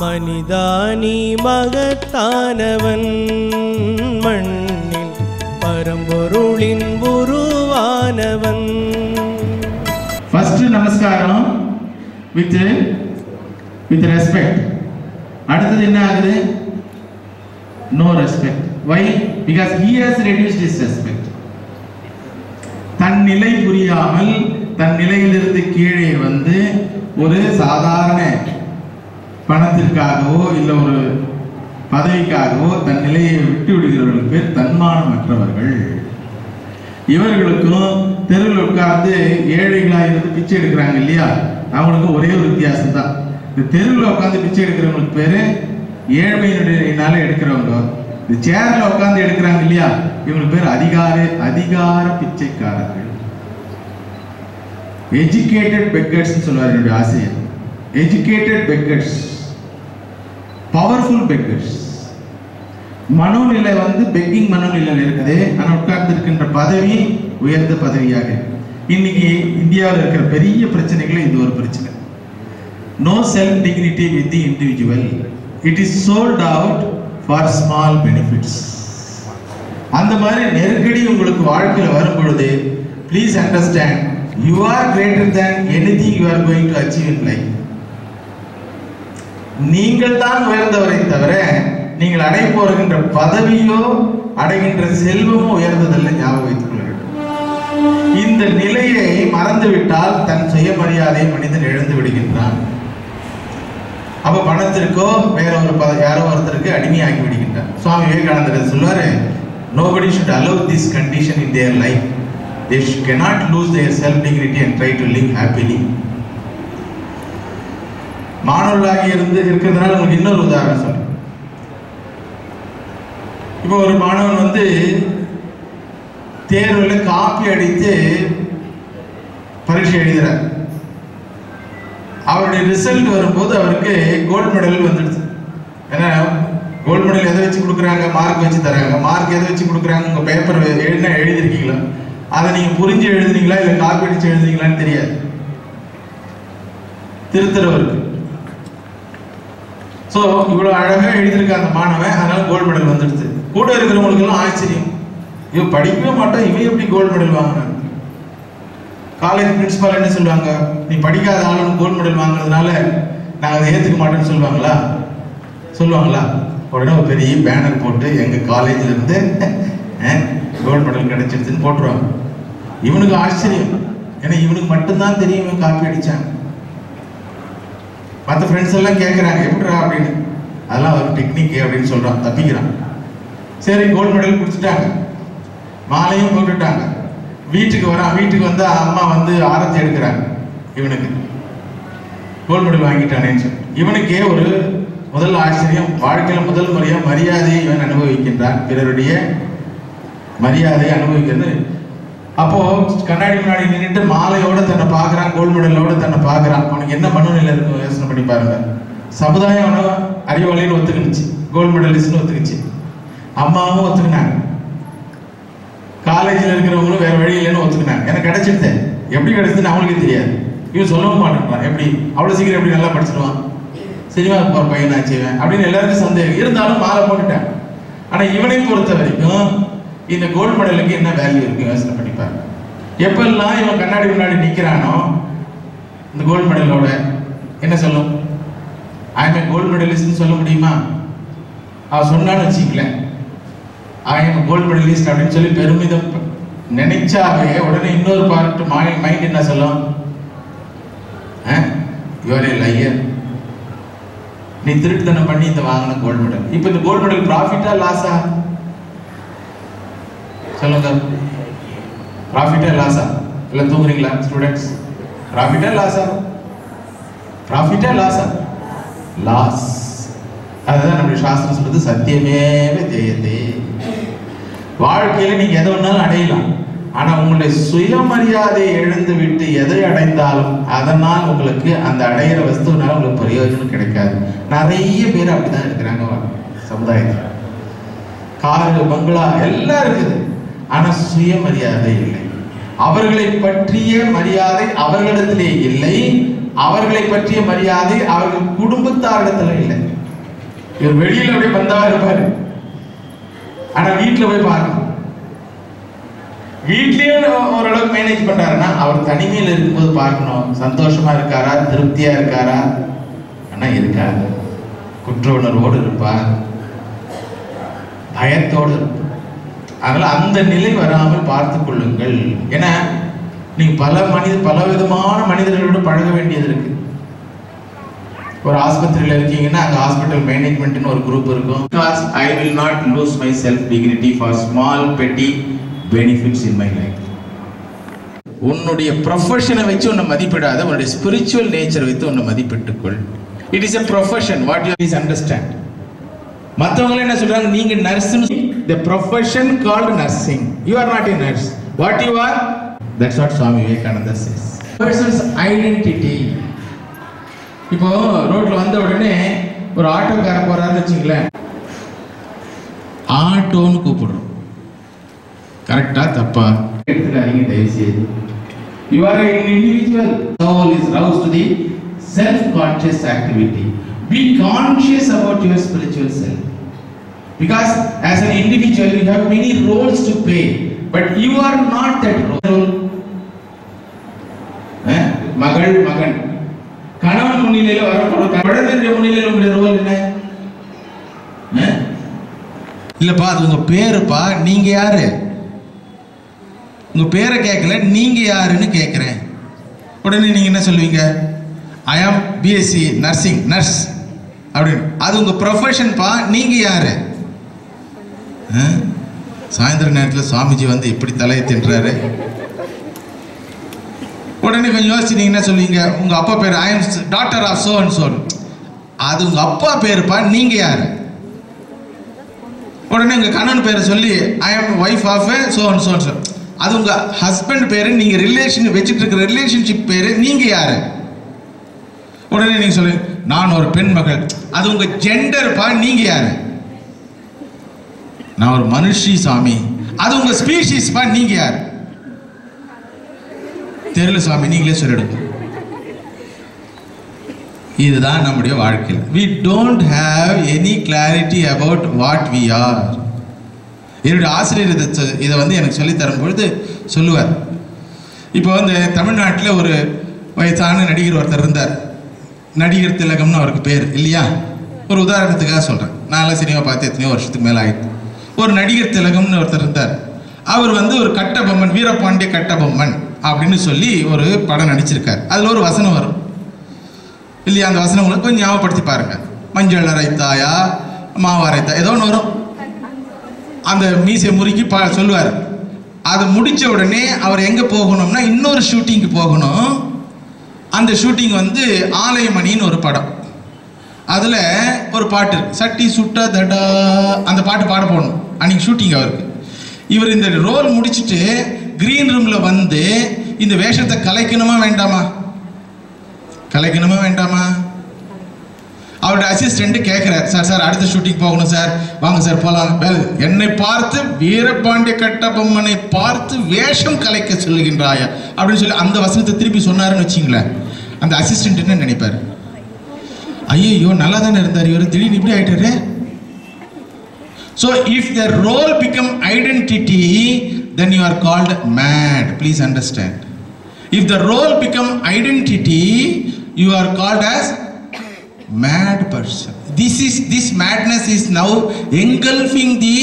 மனிதானி மகத்தானவன். மண்ணில் பரம்பொருளின் குருவானவன் ஃபர்ஸ்ட் நமஸ்காரம் வித் வித் ரெஸ்பெக்ட் அடுத்தது என்ன ஆகுது? No respect why because he has reduce his respect தன் நிலை புரியாமல் தன் நிலையிலிருந்து கீழே வந்து ஒரு சாதாரண பணத்திற்காகவோ இல்லை ஒரு பதவிக்காகவோ தன் நிலையை விட்டு விடுகிறவர்கள் பேர் தன்மானமற்றவர்கள். இவர்களுக்கும் தெருவில் உட்கார்ந்து ஏழைகளாக இருந்து பிச்சை எடுக்கிறாங்க இல்லையா? அவங்களுக்கும் ஒரே ஒரு வித்தியாசம் தான் இந்த தெருவில் உட்காந்து பிச்சை எடுக்கிறவங்களுக்கு பேர் ஏழ்மையினால எடுக்கிறவங்க. இந்த சேரில் உட்காந்து எடுக்கிறாங்க இல்லையா? இவங்களுக்கு பேர் அதிகார அதிகார பிச்சைக்காரர்கள். எஜுகேட்டட் பெக்கர்ஸ் சொல்லுவார் என்னுடைய ஆசிரியர். எஜுகேட்டட் பெக்கர்ஸ் பவர்ஃபுல் பெக்கர்ஸ் மனோநிலை வந்து பெக்கிங் மனோநிலையில் இருக்குது. ஆனால் உட்கார்ந்து இருக்கின்ற பதவி உயர்ந்த பதவியாக. இன்னைக்கு இந்தியாவில் இருக்கிற பெரிய பிரச்சனைகளும் இது ஒரு பிரச்சனை. No self dignity with the individual it is sold out for small benefits அந்த மாதிரி நெருக்கடி உங்களுக்கு வாழ்க்கையில் வரும் பொழுது please understand you are greater than anything you are going to achieve in life நீங்கள் தான் உயர்ந்தவரை தவிர நீங்கள் அடைய போகின்ற பதவியோ அடைகின்ற செல்வமோ உயர்ந்ததில்லை ஞாபகம் வைத்துக் கொள்ள வேண்டும் இந்த நிலையை மறந்துவிட்டால் தன் சுயமரியாதை மனிதன் இழந்து விடுகின்றான். அப்ப பணத்திற்கோ வேற ஒரு பத யாரோ ஒருத்தருக்கு அடிமையாகி விடுகின்றான். சுவாமி விவேகானந்தர் சொல்லுவாரு? Nobody should allow this condition in their life they cannot lose their self self and try to live happily மாணவர்களாகி இருந்து இருக்கிறதுனால உங்களுக்கு இன்னொரு உதாரணம் சொல்றேன். இப்போ ஒரு மாணவன் வந்து தேர்வில் காப்பி அடித்து பரீட்சை எழுதுறார். அவருடைய ரிசல்ட் வரும்போது அவருக்கு கோல்டு மெடல் வந்துடுச்சு ஏன்னா கோல்டு மெடல் எதை வச்சு கொடுக்குறாங்க? மார்க் வச்சு தராங்க. மார்க் எதை வச்சு கொடுக்குறாங்க? உங்கள் பேப்பர் என்ன எழுதியிருக்கீங்களா? அதை நீங்கள் புரிஞ்சு எழுதுனீங்களா? இல்லை காப்பி அடித்து எழுதுனீங்களான்னு தெரியாது. திருத்தரவருக்கு ஸோ இவ்வளோ அழகாக எழுதியிருக்க அந்த மாணவன். அதனால கோல்டு மெடல் வந்துடுது. கூட இருக்கிறவங்களுக்கெல்லாம் ஆச்சரியம். இவன் படிக்கவே மாட்டான் இவன் எப்படி கோல்டு மெடல் வாங்கினான் காலேஜ் பிரின்சிபால் என்ன சொல்லுவாங்க? நீ படிக்காத ஆளுன்னு கோல்டு மெடல் வாங்குறதுனால நாங்கள் அதை ஏற்றுக்க மாட்டோம்னு சொல்லுவாங்களா? சொல்லுவாங்களா? உடனே ஒரு பெரிய பேனர் போட்டு எங்கள் காலேஜில் இருந்து கோல்டு மெடல் கிடைச்சிருச்சுன்னு போட்டுருவாங்க. இவனுக்கு ஆச்சரியம். ஏன்னா இவனுக்கு மட்டும்தான் தெரியும் இவன் காப்பி அடித்தான் மற்ற ஃப்ரெண்ட்ஸ் எல்லாம் கேட்குறாங்க எப்படிடா? அப்படின்னு. அதெல்லாம் ஒரு டெக்னிக் அப்படின்னு சொல்கிறான் தப்பிக்கிறான். சரி கோல்டு மெடல் கொடுத்துட்டாங்க. மாலையும் போட்டுட்டாங்க. வீட்டுக்கு வரான் வீட்டுக்கு வந்து அம்மா வந்து ஆரத்தி எடுக்கிறாங்க இவனுக்கு. கோல்டு மெடல் வாங்கிட்டானேன்னு சொல்லி. இவனுக்கே ஒரு முதல் ஆச்சரியம் வாழ்க்கையில் முதல் முறையாக மரியாதையை இவன் அனுபவிக்கின்றான். பிறருடைய மரியாதையை அனுபவிக்கிறது அப்போ கண்ணாடி முன்னாடி நின்றுட்டு மாலையோட தன்னை பார்க்கறான் கோல்டு மெடலோட தன்னை பார்க்கறான். அவனுக்கு என்ன மனநிலை இருக்கும் யோசனை பண்ணி பாருங்க. சமுதாயம் அவனை அறிவாளின்னு ஒத்துக்கிச்சு கோல்டு மெடலிஸ்ட்னு ஒத்துக்கிச்சு. அம்மாவும் ஒத்துக்கினாங்க. காலேஜில் இருக்கிறவங்களும் வேற வழி இல்லைன்னு ஒத்துக்கினாங்க. எனக்கு கிடைச்சிருந்தேன் எப்படி கிடைச்சதுன்னு அவனுக்கு தெரியாது. இவன் சொல்லவும் மாட்டேங்கிறான். எப்படி? அவ்வளோ சீக்கிரம் எப்படி நல்லா படிச்சிருவான்? சினிமாவுக்கு போகிற பையனாச்சு அப்படின்னு எல்லாருக்கும் சந்தேகம். இருந்தாலும் மாலை போட்டுட்டேன். ஆனால் இவனை பொறுத்த வரைக்கும் இந்த கோல்டு மெடலுக்கு என்ன வேல்யூ இருக்கு? யோசனை பண்ணி பாருங்க. எப்பெல்லாம் இவன் கண்ணாடி முன்னாடி நிற்கிறானோ இந்த கோல்டு மெடலோட என்ன சொல்லும்? ஐஎம் ஏ கோல்டு மெடலிஸ்ட்னு சொல்ல முடியுமா? அவ சொன்னான்னு வச்சுக்கலேன். ஐ எம் கோல்டு மெடலிஸ்ட் அப்படின்னு சொல்லி பெருமிதம் நினைச்சாவே உடனே இன்னொரு பார்ட் மைண்ட் என்ன சொல்லும்? யுவர் ஏ லையர் நீ திருட்டுத்தனம் பண்ணி இந்த வாங்கின கோல்டு மெடல் இப்போ இந்த கோல்டு மெடல் ப்ராஃபிட்டா லாஸா சொல்லுங்க. ப்ராஃபிட்டா லாஸா இல்லை தூங்குறீங்களா ஸ்டூடெண்ட்ஸ் ப்ராஃபிட்டா லாஸா ப்ராஃபிட்டா லாஸா லாஸ் அதுதான் நம்முடைய சாஸ்திரம் சொல்றது. சத்தியமேவ ஜெயதே வாழ்க்கையில நீங்க எதை வேணாலும் அடையலாம். ஆனா உங்களுடைய சுயமரியாதை எழுந்து விட்டு எதை அடைந்தாலும் அதனால் உங்களுக்கு அந்த அடையிற வஸ்துனால உங்களுக்கு பிரயோஜனம் கிடைக்காது. நிறைய பேர் அப்படிதான் இருக்கிறாங்க. சமுதாயத்தில். காரு பங்களா எல்லாம் இருக்குது. ஆனா சுயமரியாதை இல்லை. அவர்களை பற்றிய மரியாதை அவர்களிடத்திலே இல்லை. அவர்களை பற்றிய மரியாதை அவர்கள் குடும்பத்தாரிடத்துல இல்லை. இவர் வெளியில அப்படியே பந்தாவா இருப்பாரு. ஆனா வீட்டுல போய் பார்க்கணும் வீட்லயே ஓரளவுக்கு மேனேஜ் பண்றாருன்னா அவர் தனிமையில் இருக்கும்போது பார்க்கணும். சந்தோஷமா இருக்காரா? திருப்தியா இருக்காரா? ஆனா இருக்காரு. குற்ற உணர்வோடு இருப்பார். பயத்தோடு இருப்பார். அதனால் அந்த நிலை வராமல் பார்த்து கொள்ளுங்கள். ஏன்னா நீங்கள் பல மனித பல விதமான மனிதர்களோடு பழக வேண்டியது இருக்கு. ஒரு ஆஸ்பத்திரியில் இருக்கீங்கன்னா அங்கே ஹாஸ்பிட்டல் மேனேஜ்மெண்ட்னு ஒரு குரூப் இருக்கும். Because I will not lose my self dignity for small petty benefits in my life உன்னுடைய ப்ரொஃபஷனை வச்சு உன்னை மதிப்பிடாத உன்னுடைய ஸ்பிரிச்சுவல் நேச்சர் வைத்து உன்னை மதிப்பிட்டுக்கொள் it is a profession what you is understand மற்றவங்களே என்ன சொல்றாங்க? நீங்க நர்ஸ்னு the profession called nursing you are not a nurse what you are that's what Swami Vivekananda says persons identity இப்போ ரோட்ல வந்த உடனே ஒரு ஆட்டோக்கார போறாருன்னு வச்சுங்களேன். ஆட்டோன்னு கூப்பிடுறோம். கரெக்டா தப்பா? எடுத்துக்காதீங்க தயவு செய்து you are in individual soul is rouse to the self conscious activity be conscious about your spiritual self because as an individual you have many roles to play but you are not that role. மகள் மகன். கணவன் முன்னிலையில வரப்படும் குழந்தை முன்னிலையில உங்களுடைய role என்ன? இல்லப்பா அது உங்க பேருப்பா. நீங்க யாரு? உங்க பேரை கேட்கல நீங்க யாருன்னு கேட்கிறேன். உடனே நீங்க என்ன சொல்லுவீங்க? ஐ ஆம் பிஎஸ்சி நர்சிங் நர்ஸ் அப்படின்னு. அது உங்க ப்ரொஃபஷன்ப்பா நீங்க யாரு? சாயந்தர நேரத்தில் சுவாமிஜி வந்து இப்படி தலையை தின்றாரு? உடனே கொஞ்சம் யோசிச்சு நீங்க என்ன சொல்லுவீங்க? உங்க அப்பா பேர் I am doctor of so and so அது உங்க அப்பா பேருப்பா நீங்க யாரு? உடனே உங்க கணவன் பேரை சொல்லி I am wife of so and so so அது உங்க ஹஸ்பண்ட் பேரு நீங்க ரிலேஷன் வச்சுட்டு இருக்கிற ரிலேஷன்ஷிப் பேரு நீங்க யாரு? உடனே நீங்க சொல்லு நான் ஒரு பெண் மகள். அது உங்க ஜெண்டர்ப்பா நீங்க யாரு? நான் ஒரு மனுஷி சாமி. அது உங்க ஸ்பீஷிஸ் நீங்க யார்? தெரியல சாமி நீங்களே சொல்லிடுங்க. இதுதான் நம்முடைய வாழ்க்கையில் we don't have any clarity about what we are என்னுடைய ஆசிரியர் இதை இதை வந்து எனக்கு சொல்லித் தரும் பொழுது சொல்லுவார். இப்போ வந்து தமிழ்நாட்டில் ஒரு வயசான நடிகர் ஒருத்தர் இருந்தார். நடிகர் திலகம்னு அவருக்கு பேர் இல்லையா? ஒரு உதாரணத்துக்காக சொல்கிறேன் நான்லாம் சினிமா பார்த்து எத்தனையோ வருஷத்துக்கு மேலே ஆயிடுச்சு ஒரு நடிகர் திலகம்னு ஒருத்தர் இருந்தார். அவர் வந்து ஒரு கட்டபொம்மன் வீரபாண்டிய கட்டபொம்மன் அப்படின்னு சொல்லி ஒரு படம் நடிச்சிருக்கார். அதில் ஒரு வசனம் வரும். இல்லையா? அந்த வசனம் உங்களுக்கு கொஞ்சம் ஞாபகப்படுத்தி பாருங்க. மஞ்சள் அரைத்தாயா மாவு அரைத்தா ஏதோ ஒன்று வரும். அந்த மீசை முறுக்கி பா சொல்லுவார். அதை முடித்த உடனே அவர் எங்கே போகணும்னா இன்னொரு ஷூட்டிங்க்கு போகணும். அந்த ஷூட்டிங் வந்து ஆலயமணின்னு ஒரு படம். அதில் ஒரு பாட்டு சட்டி சுட்ட தடா அந்த பாட்டு பாட போகணும். அன்னைக்கு ஷூட்டிங் அவருக்கு. இவர் இந்த ரோல் முடிச்சுட்டு கிரீன் ரூமில் வந்து இந்த வேஷத்தை கலைக்கணுமா வேண்டாமா? கலைக்கணுமா வேண்டாமா? அவருடைய அசிஸ்டண்ட்டு கேட்குறார் சார் சார் அடுத்த ஷூட்டிங் போகணும் சார். வாங்க சார் போகலாம் வெல் என்னை பார்த்து வீரபாண்டிய கட்டபொம்மனை பார்த்து வேஷம் கலைக்க சொல்லுகின்றாயா? அப்படின்னு சொல்லி அந்த வசனத்தை திருப்பி சொன்னாருன்னு வச்சிங்களேன். அந்த அசிஸ்டண்ட் என்ன நினைப்பார்? ஐயோ நல்லா தானே இருந்தார் இவர். திடீர்னு இப்படி ஆகிட்டாரு So if the role become identity, then you are called mad. Please understand. If the role become identity, you are called as mad person. This is this madness is now engulfing the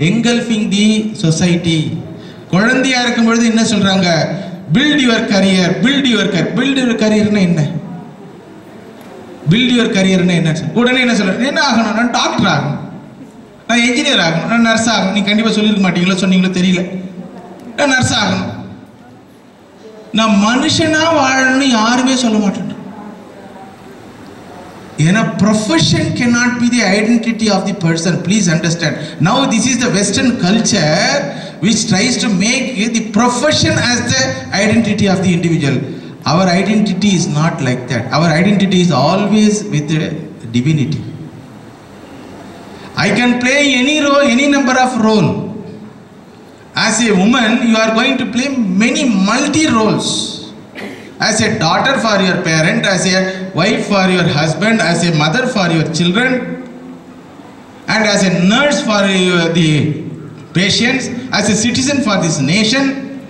engulfing the society. குழந்தையா இருக்கும் பொழுது என்ன சொல்றாங்க build your career build your career build your கரியர்னா என்ன build your கரியர்னா என்ன உடனே என்ன சொல்ற என்ன ஆகணும் நான் டாக்டர் ஆகணும் நான் என்ஜினியர் ஆகணும் நான் நர்ஸ் ஆகணும் நீங்கள் கண்டிப்பாக சொல்லியிருக்க மாட்டீங்களோ சொன்னீங்களோ தெரியல நான் நர்ஸ் ஆகணும் நான் மனுஷனா வாழணும்னு யாருமே சொல்ல மாட்டேன் ஏன்னா profession can not be the identity of the person please understand now this is the western culture which tries to make the profession as the identity of the individual our identity is not like that our identity is always with divinity I can play any role, any number of role. As a woman, you are going to play many multi roles. as a daughter for your parent, as a wife for your husband, as a mother for your children, and as a nurse for your, the patients, as a citizen for this nation,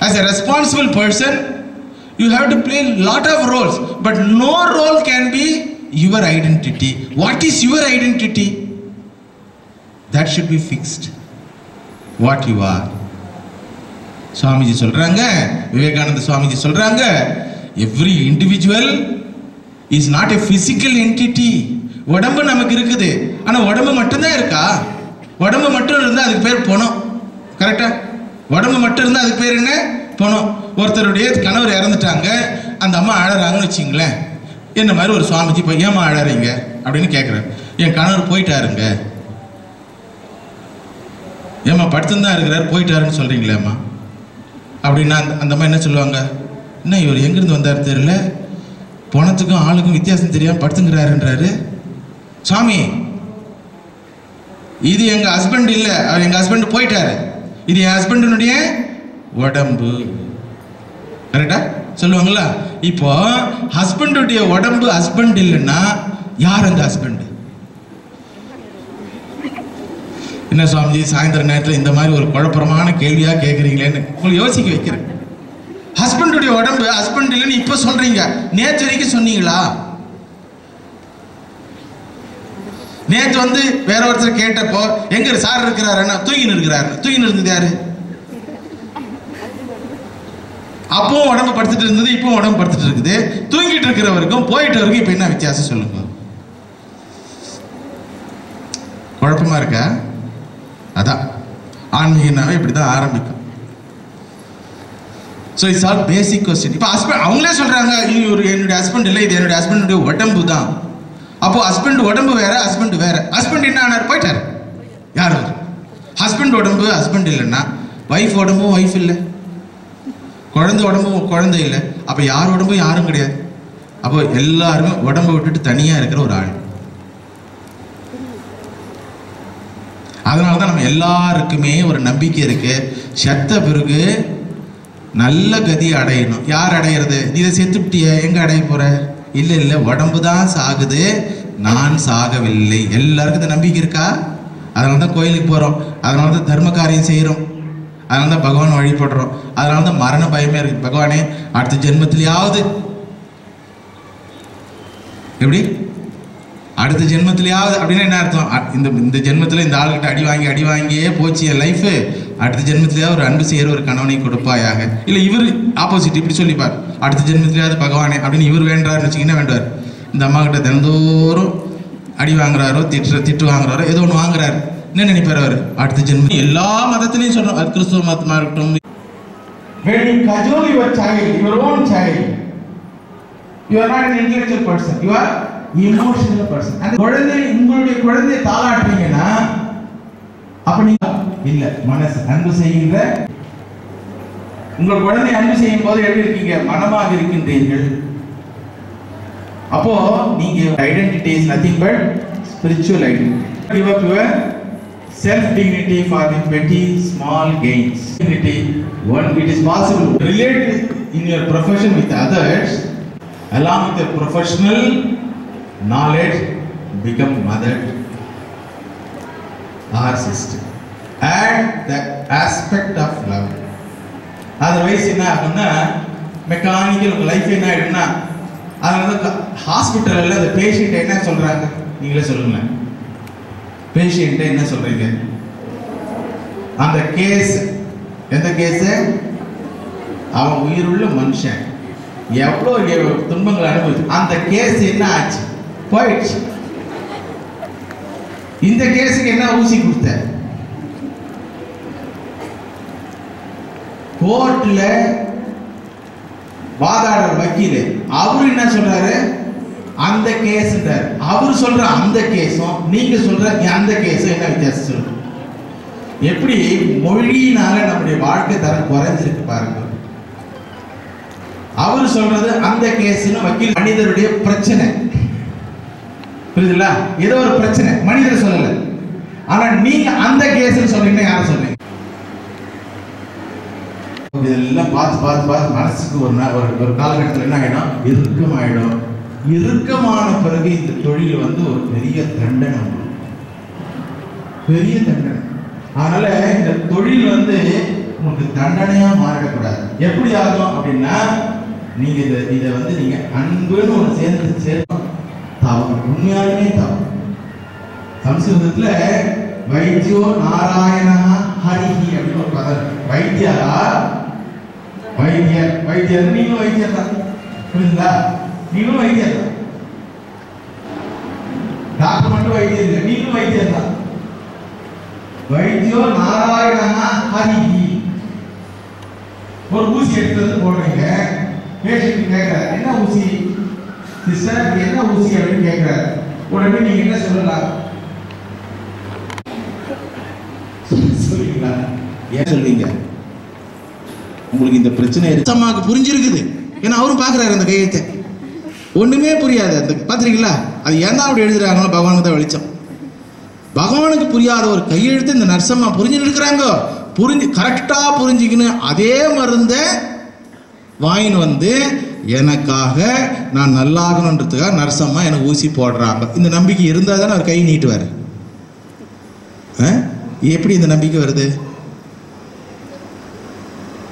as a responsible person, you have to play lot of roles, but no role can be your identity. What is your identity? That should be fixed. What you are. Swamiji சொல்றாங்க விவேகானந்த சுவாமிஜி சொல்றாங்க every individual is not a physical entity உடம்பு நமக்கு இருக்குது. ஆனால் உடம்பு மட்டும்தான் இருக்கா? உடம்பு மட்டும் இருந்தால் அதுக்கு பேர் பணம். கரெக்டா உடம்பு மட்டும் இருந்தால் அதுக்கு பேர் என்ன? பணம். ஒருத்தருடைய கணவர் இறந்துட்டாங்க. அந்த அம்மா அழறாங்கன்னு வச்சுங்களேன். என்ன மாதிரி ஒரு சுவாமிஜி இப்போ ஏமா அழறீங்க அப்படின்னு கேட்குறாரு என் கணவர் போயிட்டாருங்க. ஏம்மா படுத்துந்தான் இருக்கிறார் போயிட்டாருன்னு சொல்கிறீங்களேம்மா அப்படின்னா அந்த அந்த மாதிரி என்ன சொல்லுவாங்க? என்ன இவர் எங்கேருந்து வந்தார் தெரியல? போனத்துக்கும் ஆளுக்கும் வித்தியாசம் தெரியாமல் படுத்துங்கிறாருன்றாரு. சாமி இது எங்கள் ஹஸ்பண்ட் இல்லை. அவர் எங்கள் ஹஸ்பண்ட் போயிட்டாரு. இது என் ஹஸ்பண்டினுடைய உடம்பு. கரெக்டா சொல்லுவாங்களா இப்போ ஹஸ்பண்டுடைய உடம்பு ஹஸ்பண்ட் இல்லைன்னா யார் அந்த ஹஸ்பண்ட் என்ன சுவாமிஜி சாயந்தர நேரத்தில் இந்த மாதிரி ஒரு குழப்பமான கேள்வியா கேட்குறீங்களேன்னு உங்களை யோசிக்க வைக்கிறேன். ஹஸ்பண்டுடைய உடம்பு ஹஸ்பண்ட் இல்லைன்னு இப்போ சொல்றீங்க. நேற்று வரைக்கும் சொன்னீங்களா? நேற்று வந்து வேற ஒருத்தர் கேட்டப்போ எங்க சார் இருக்கிறாருன்னா தூங்கின்னு இருக்கிறாரு. தூங்கின்னு இருந்தது யாரு? அப்பவும் உடம்பு படுத்துட்டு இருந்தது இப்பவும் உடம்பு படுத்துட்டு இருக்குது. தூங்கிட்டு இருக்கிறவருக்கும் போயிட்டு வரைக்கும் இப்போ என்ன வித்தியாசம் சொல்லுங்க? குழப்பமா இருக்கா? அதான். ஆன்மீகனாவே இப்படி தான் ஆரம்பிக்கும். So it's all basic question இப்போ ஹஸ்பண்ட் அவங்களே சொல்கிறாங்க இவர் என்னுடைய ஹஸ்பண்ட் இல்லை இது என்னுடைய ஹஸ்பண்டுடைய உடம்பு தான். அப்போ ஹஸ்பண்ட் உடம்பு வேற ஹஸ்பண்ட் வேற. ஹஸ்பண்ட் என்ன ஆனார்? போயிட்டார். யார் ஹஸ்பண்ட் உடம்பு ஹஸ்பண்ட் இல்லைன்னா ஒய்ஃப் உடம்பும் ஒய்ஃப் இல்லை. குழந்தை உடம்பும் குழந்தை இல்லை. அப்போ யார் உடம்பும் யாரும் கிடையாது. அப்போ எல்லாருமே உடம்பை விட்டுட்டு தனியாக இருக்கிற ஒரு ஆள். அதனால தான் நம்ம எல்லாருக்குமே ஒரு நம்பிக்கை இருக்கு. செத்த பிறகு நல்ல கதி அடையணும். யார் அடையிறது? நீ இதை செத்துட்டிய எங்க அடைய போற? இல்லை இல்லை உடம்பு தான் சாகுது. நான் சாகவில்லை. எல்லாருக்கும் இந்த நம்பிக்கை இருக்கா? அதனால தான் கோயிலுக்கு போகிறோம் அதனால தான் தர்ம காரியம் செய்கிறோம் அதனால தான் பகவான் வழிபடுறோம். அதனால தான் மரண பயமே இருக்கு. பகவானே அடுத்த ஜென்மத்திலேயாவது. எப்படி? அடுத்த ஜென்மத்திலேயாவது. அப்படின்னா என்ன அர்த்தம்? இந்த இந்த ஜென்மத்தில் இந்த ஆள்கிட்ட அடி வாங்கி அடி வாங்கியே போச்சு என் லைஃபு அடுத்த ஜென்மத்திலேயாவது ஒரு அன்பு செய்கிற ஒரு கணவனை கொடுப்பாயாக. இல்லை இவர் ஆப்போசிட் இப்படி சொல்லிப்பார் அடுத்த ஜென்மத்திலேயாவது பகவானே அப்படின்னு இவர் வேண்டாருன்னு வச்சுக்க வேண்டுவார்? இந்த அம்மாக்கிட்ட தினந்தோறும் அடி வாங்குறாரோ திட்டு திட்டு வாங்குறாரோ ஏதோ ஒன்று வாங்குறாரு. என்ன நினைப்பார் அவர்? அடுத்த ஜென்மம் எல்லா மதத்திலையும் சொல்றோம் அது கிறிஸ்துவ மதமா இருக்கட்டும். When you cajole your child, your own child, you are not an intellectual person. You are emotional person. அந்த குழந்தை உங்களுடைய குழந்தையை தாளாட்டுறீங்கன்னா அப்ப நீங்க இல்ல மனசு அன்பு செய்கின்ற உங்கள் குழந்தை அன்பு செய்யும் போது எப்படி இருக்கீங்க? மனமாக இருக்கின்றீர்கள். அப்போ நீங்க identity is nothing but spiritual identity give up your self dignity for the petty small gains dignity one it is possible to relate in your profession with others along with your professional knowledge become mother or sister add the aspect of love otherwise என்ன ஆகும்னா mechanical உங்கள் life என்ன ஆயிடும்னா அதனால தான் ஹாஸ்பிட்டலில் அந்த patient என்ன சொல்கிறாங்க நீங்களே சொல்லுங்களேன் பேஷண்ட்டை என்ன சொல்றீங்க? அந்த கேஸ் எந்த கேஸ் அவன் உயிருள்ள மனுஷன். எவ்வளோ துன்பங்கள் அனுபவிச்சு அந்த கேஸ் என்ன ஆச்சு? போயிடுச்சு. இந்த கேஸுக்கு என்ன ஊசி கொடுத்த? கோர்ட்ல வாதாடுற வக்கீல். அவரு என்ன சொல்றாரு? அந்த கேஸ்ன்றார் அவர் சொல்ற அந்த கேஸும் நீங்க சொல்ற அந்த கேஸும் என்ன வித்தியாசம் சொல்லுங்க. எப்படி மொழியினால நம்முடைய வாழ்க்கை தரம் குறைஞ்சிருக்கு பாருங்க. அவர் சொல்றது அந்த கேஸ்னு வக்கீல் மனிதருடைய பிரச்சனை. புரியுதுல்ல ஏதோ ஒரு பிரச்சனை. மனிதர் சொல்லல. ஆனா நீங்க அந்த கேஸ்னு சொல்றீங்கன்னா யாரும் சொல்றீங்க இதெல்லாம் பார்த்து பார்த்து பார்த்து மனசுக்கு ஒரு நா- ஒரு ஒரு காலகட்டத்தில் என்ன ஆகிடும் இறுக்கமாயிடும். இறுக்கமான பிறகு இந்த தொழில் வந்து ஒரு பெரிய தண்டனை. பெரிய தண்டனை. அதனால இந்த தொழில் வந்து உங்களுக்கு தண்டனையா மாறிடக்கூடாது. எப்படி ஆகும் அப்படின்னா நீங்க இதை இதை வந்து நீங்க அன்புன்னு ஒரு சேர்ந்து சேர்க்கணும். தவம். உண்மையாலுமே தவம். சம்ஸ்கிருதத்துல வைத்தியோ நாராயணா ஹரிஹி அப்படின்னு ஒரு பதம் வைத்தியரா வைத்தியர்? வைத்தியர். நீங்களும் வைத்தியர் தான் புரியுதுங்களா நீங்களும் வைத்தியர் தான். டாக்டர் மட்டும் வைத்தியர் இல்லை நீங்களும் வைத்தியர் தான். வைத்தியோ நாராயணா ஹரிஹி ஒரு ஊசி எடுத்து வந்து போடுறீங்க. பேஷண்ட் கேட்கிறார் என்ன ஊசி? சிஸ்டர் என்ன ஊசி அப்படின்னு கேட்கிறார் உடனே நீங்க என்ன சொல்லலாம்? சொல்லுவீங்களா ஏன் சொல்வீங்க உங்களுக்கு இந்த பிரச்சனை அம்மாவுக்கு புரிஞ்சிருக்குது. ஏன்னா அவரும் பார்க்குறாரு அந்த கையெழுத்தை. ஒன்றுமே புரியாது. அந்த பார்த்துருக்கீங்களா? அது ஏன் தான் அப்படி எழுதுறாங்களோ பகவானுக்கு தான் வெளிச்சம். பகவானுக்கு புரியாத ஒரு கையெழுத்து இந்த நர்சம்மா புரிஞ்சுன்னு இருக்கிறாங்க புரிஞ்சு கரெக்டாக புரிஞ்சுக்கின்னு அதே மருந்தை வாங்கின்னு வந்து எனக்காக நான் நல்லாகணுன்றதுக்காக நர்சம்மா எனக்கு ஊசி போடுறாங்க. இந்த நம்பிக்கை இருந்தால் தானே அவர் கை நீட்டுவார். ஆ? எப்படி இந்த நம்பிக்கை வருது?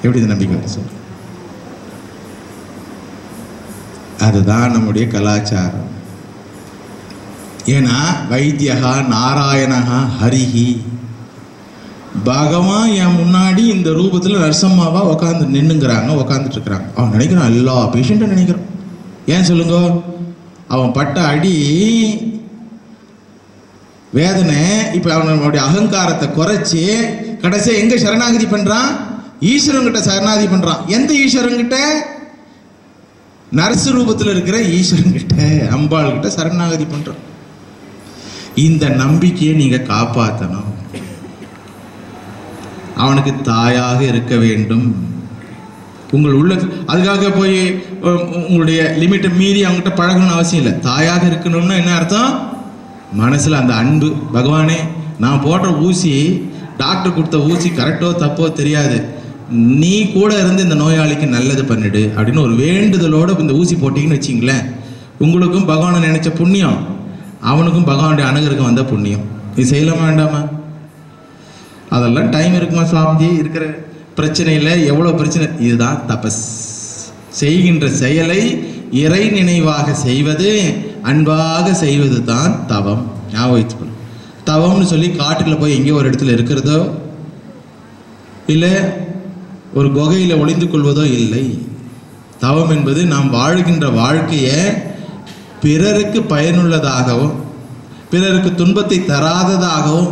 எப்படி இந்த நம்பிக்கை வருது? சொல்லுங்கள் அதுதான் நம்முடைய கலாச்சாரம். ஏன்னா வைத்தியகா நாராயணகா ஹரிஹி. பகவான் என் முன்னாடி இந்த ரூபத்தில் நரசம்மாவா உட்காந்து நின்னுங்கிறாங்க உட்காந்துட்டு இருக்கிறாங்க அவன் நினைக்கிறான் எல்லா பேஷண்ட்டும் நினைக்கிறான். ஏன் சொல்லுங்க? அவன் பட்ட அடி வேதனை இப்போ அவனுடைய அகங்காரத்தை குறைச்சி கடைசியாக எங்கே சரணாகதி பண்ணுறான் ஈஸ்வரங்கிட்ட சரணாகதி பண்ணுறான் எந்த ஈஸ்வரங்கிட்ட? நரசு ரூபத்தில் இருக்கிற ஈஸ்வரன்கிட்ட அம்பாள் கிட்ட சரணாகதி பண்றான் இந்த நம்பிக்கையை நீங்க காப்பாற்றணும் அவனுக்கு தாயாக இருக்க வேண்டும். உங்கள் உள்ள அதுக்காக போய் உங்களுடைய லிமிட்டை மீறி அவங்ககிட்ட பழகணும்னு அவசியம் இல்லை. தாயாக இருக்கணும்னா என்ன அர்த்தம்? மனசில் அந்த அன்பு. பகவானே நான் போடுற ஊசி டாக்டர் கொடுத்த ஊசி கரெக்டோ தப்போ தெரியாது. நீ கூட இருந்து இந்த நோயாளிக்கு நல்லது பண்ணிடு அப்படின்னு ஒரு வேண்டுதலோட இந்த ஊசி போட்டீங்கன்னு வச்சிங்களேன். உங்களுக்கும் பகவானை நினைச்ச புண்ணியம் அவனுக்கும் பகவானுடைய அணுகருக்கும் வந்த புண்ணியம். இது செய்யலாமா வேண்டாமா? அதெல்லாம் டைம் இருக்குமா சுவாமிஜி? இருக்கிற பிரச்சனையில் எவ்வளோ பிரச்சனை? இதுதான் தபஸ். செய்கின்ற செயலை இறை நினைவாக செய்வது அன்பாக செய்வது தான் தவம். ஞாபகம் தவம்னு சொல்லி காட்டில் போய் எங்கேயோ ஒரு இடத்துல இருக்கிறதோ? இல்லை ஒரு குகையில் ஒளிந்து கொள்வதோ இல்லை. தவம் என்பது நாம் வாழ்கின்ற வாழ்க்கையை பிறருக்கு பயனுள்ளதாகவும் பிறருக்கு துன்பத்தை தராததாகவும்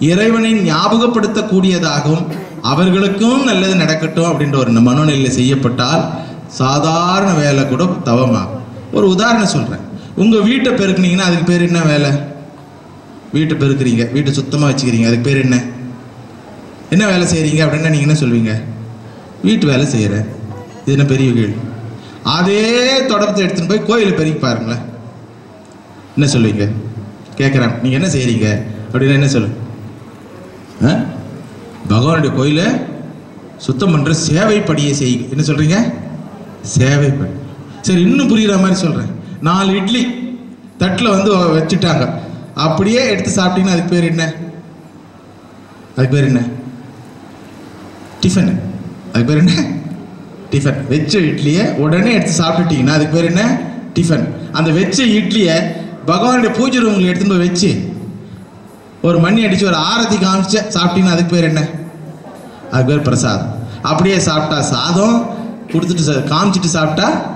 இறைவனை ஞாபகப்படுத்தக்கூடியதாகவும் அவர்களுக்கும் நல்லது நடக்கட்டும் அப்படின்ற ஒரு மனோநிலையில் செய்யப்பட்டால் சாதாரண வேலை கூட தவமாகும். ஒரு உதாரணம் சொல்கிறேன் உங்கள் வீட்டை பெருக்குனீங்கன்னா அதுக்கு பேர் என்ன வேலை? வீட்டை பெருக்குறீங்க. வீட்டை சுத்தமாக வச்சுக்கிறீங்க. அதுக்கு பேர் என்ன? என்ன வேலை செய்கிறீங்க அப்படின்னா நீங்கள் என்ன சொல்வீங்க? வீட்டு வேலை செய்கிறேன் இது என்ன பெரிய கேள்வி. அதே தொடர்பத்தை எடுத்துன்னு போய் கோயிலை பெருகி பாருங்களேன். என்ன சொல்லுவீங்க கேட்குறேன் நீங்கள் என்ன செய்கிறீங்க அப்படின்னா என்ன சொல்லு? ஆ? பகவானுடைய கோயிலை சுத்தம் பண்ணுற சேவைப்படியை செய். என்ன சொல்கிறீங்க சேவைப்படி. சரி இன்னும் புரிகிற மாதிரி சொல்கிறேன் நாலு இட்லி தட்டில் வந்து வச்சுட்டாங்க. அப்படியே எடுத்து சாப்பிட்டீங்கன்னா அதுக்கு பேர் என்ன? அதுக்கு பேர் என்ன? டிஃபன் அதுக்கு பேர் என்ன? டிஃபன் வெச்ச இட்லியை உடனே எடுத்து சாப்பிட்டுட்டீங்கன்னா அதுக்கு பேர் என்ன? டிஃபன் அந்த வெச்ச இட்லியை பகவானுடைய பூஜை ரூமில் எடுத்துன்னு போய் வச்சு ஒரு மணி அடித்து ஒரு ஆரத்தி காமிச்சு சாப்பிட்டீங்கன்னா அதுக்கு பேர் என்ன? அதுக்கு பேர் பிரசாதம். அப்படியே சாப்பிட்டா சாதம் கொடுத்துட்டு சா- காமிச்சிட்டு சாப்பிட்டா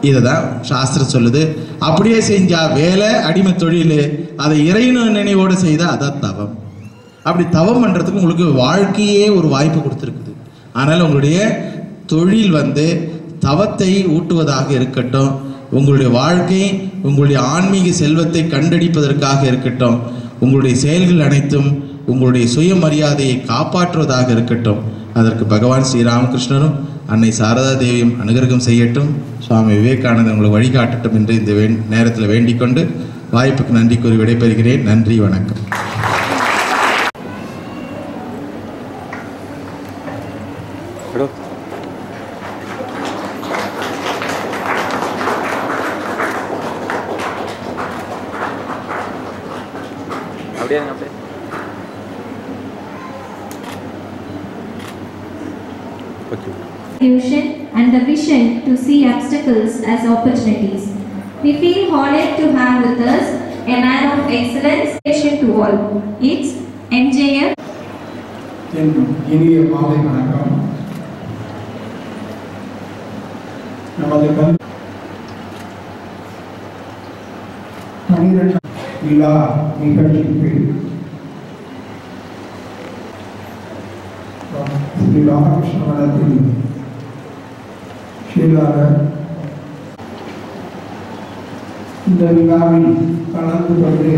இதை தான் சாஸ்திரம் சொல்லுது. அப்படியே செஞ்சா வேலை அடிமை தொழில் அதை இறையணும் நினைவோடு செய்தால் அதான் தவம். அப்படி தவம் பண்ணுறதுக்கு உங்களுக்கு வாழ்க்கையே ஒரு வாய்ப்பு கொடுத்துருக்குது. ஆனால் உங்களுடைய தொழில் வந்து தவத்தை ஊட்டுவதாக இருக்கட்டும் உங்களுடைய வாழ்க்கை உங்களுடைய ஆன்மீக செல்வத்தை கண்டடிப்பதற்காக இருக்கட்டும் உங்களுடைய செயல்கள் அனைத்தும் உங்களுடைய சுயமரியாதையை காப்பாற்றுவதாக இருக்கட்டும். அதற்கு பகவான் ஸ்ரீராமகிருஷ்ணரும் அன்னை சாரதா தேவியும் அனுகிரகம் செய்யட்டும். சுவாமி விவேகானந்தர் உங்களை வழிகாட்டட்டும் என்று இந்த வே நேரத்தில் வேண்டிக் கொண்டு வாய்ப்புக்கு நன்றி கூறி விடைபெறுகிறேன். நன்றி வணக்கம். அப்படியே இருங்க அப்படியே okay solution and the vision to see obstacles as opportunities. We feel honored to have with us a man of excellence, patient to all. It's MJF என் இனிய மாலை வணக்கம் நமது கல் பனிரெண்டு விழா நிகழ்ச்சிக்கு ராமகிருஷ்ண மடத்தில் செயலாளர் இந்த விழாவில் கலந்து கொண்டு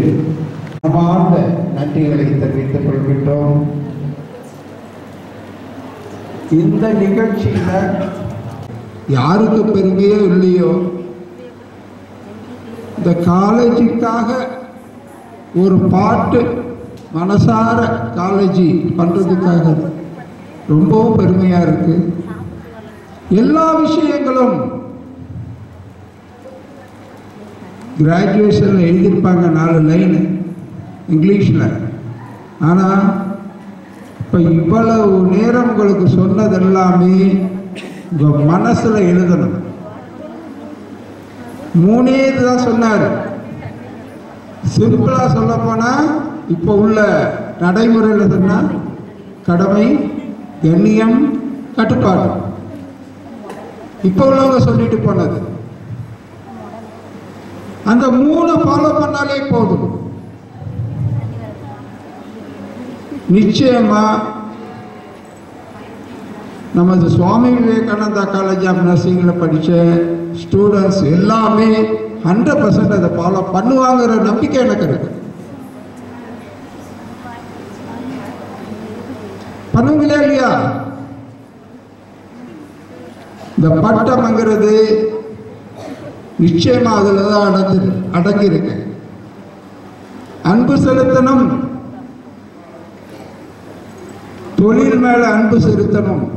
அபார்ந்த நன்றிகளை தெரிவித்துக் கொள்கின்றோம். இந்த நிகழ்ச்சியில் யாருக்கு பெருமையோ இல்லையோ? இந்த காலேஜுக்காக ஒரு பாட்டு மனசார காலேஜ் பண்றதுக்காக. ரொம்பவும் பெருமையா இருக்கு. எல்லா விஷயங்களும் கிராஜுவேஷனில் எழுதியிருப்பாங்க நாலு லைனு இங்கிலீஷில். ஆனால் இப்போ இவ்வளவு நேரம் உங்களுக்கு சொன்னதெல்லாமே உங்கள் மனசில் எழுதணும். மூணே தான் சொன்னார். சிம்பிளாக சொல்ல போனால் இப்போ உள்ள நடைமுறையில் சொன்னால் கடமை கண்ணியம் கட்டுப்பாடு. இப்போ உள்ளவங்க சொல்லிட்டு போனது. அந்த மூணு ஃபாலோ பண்ணாலே போதும். நிச்சயமா நமது சுவாமி விவேகானந்தா காலேஜ் ஆஃப் நர்சிங்கில் படித்த ஸ்டூடெண்ட்ஸ் எல்லாமே ஹண்ட்ரட் பர்சன்ட் அதை ஃபாலோ பண்ணுவாங்கிற நம்பிக்கை எனக்கு இருக்குது பண்ணுவீங்களா இல்லையா பாடம்ங்கிறது நிச்சயமாக நிச்சயமா அதில் தான் அடங்கு அடங்கியிருக்கு. அன்பு செலுத்தணும். தொழில் மேல அன்பு செலுத்தணும்.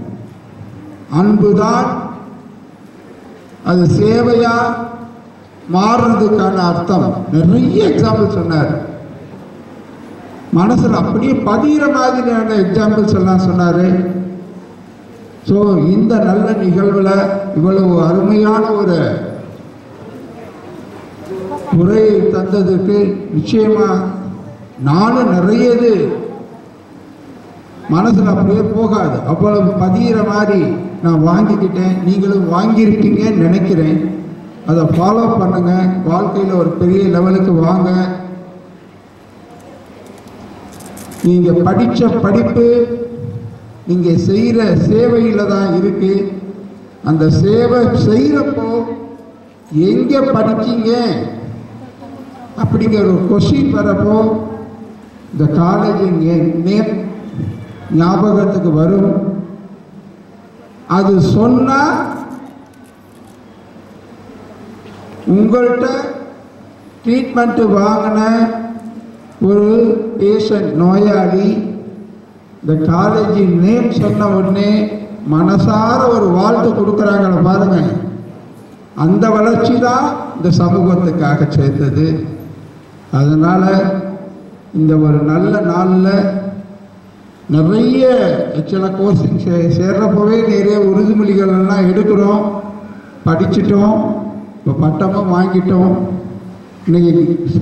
அன்புதான் அது சேவையா மாறுறதுக்கான அர்த்தம். நிறைய எக்ஸாம்பிள் சொன்னார். மனசுல அப்படியே பதிகிற மாதிரியான எக்ஸாம்பிள்ஸ் எல்லாம் சொன்னாரு. ஸோ இந்த நல்ல நிகழ்வில் இவ்வளவு அருமையான ஒரு உரையை தந்ததுக்கு நிச்சயமா நானும் நிறையது. மனசில் அப்படியே போகாது. அவ்வளவு பதிகிற மாதிரி நான் வாங்கிக்கிட்டேன். நீங்களும் வாங்கியிருக்கீங்கன்னு நினைக்கிறேன். அதை ஃபாலோ பண்ணுங்க. வாழ்க்கையில் ஒரு பெரிய லெவலுக்கு வாங்க. நீங்கள் படித்த படிப்பு இங்கே செய்கிற சேவையில் தான் இருக்கு. அந்த சேவை செய்கிறப்போ எங்க படிச்சீங்க? அப்படிங்கிற ஒரு கொஷின் வரப்போ இந்த காலேஜ் நேம் ஞாபகத்துக்கு வரும். அது சொன்னா உங்கள்கிட்ட ட்ரீட்மெண்ட்டு வாங்கின ஒரு பேஷண்ட் நோயாளி இந்த காலேஜின் நேம் சொன்ன உடனே மனசார ஒரு வாழ்த்து கொடுக்குறாங்கள பாருங்க. அந்த வளர்ச்சி தான் இந்த சமூகத்துக்காக சேர்த்தது அதனால் இந்த ஒரு நல்ல நாளில் நிறைய சில கோர்ஸிங் சே சேர்றப்பவே நிறைய உறுதிமொழிகள் எல்லாம் எடுக்கிறோம். படிச்சிட்டோம். இப்போ பட்டமும் வாங்கிட்டோம். இன்னைக்கு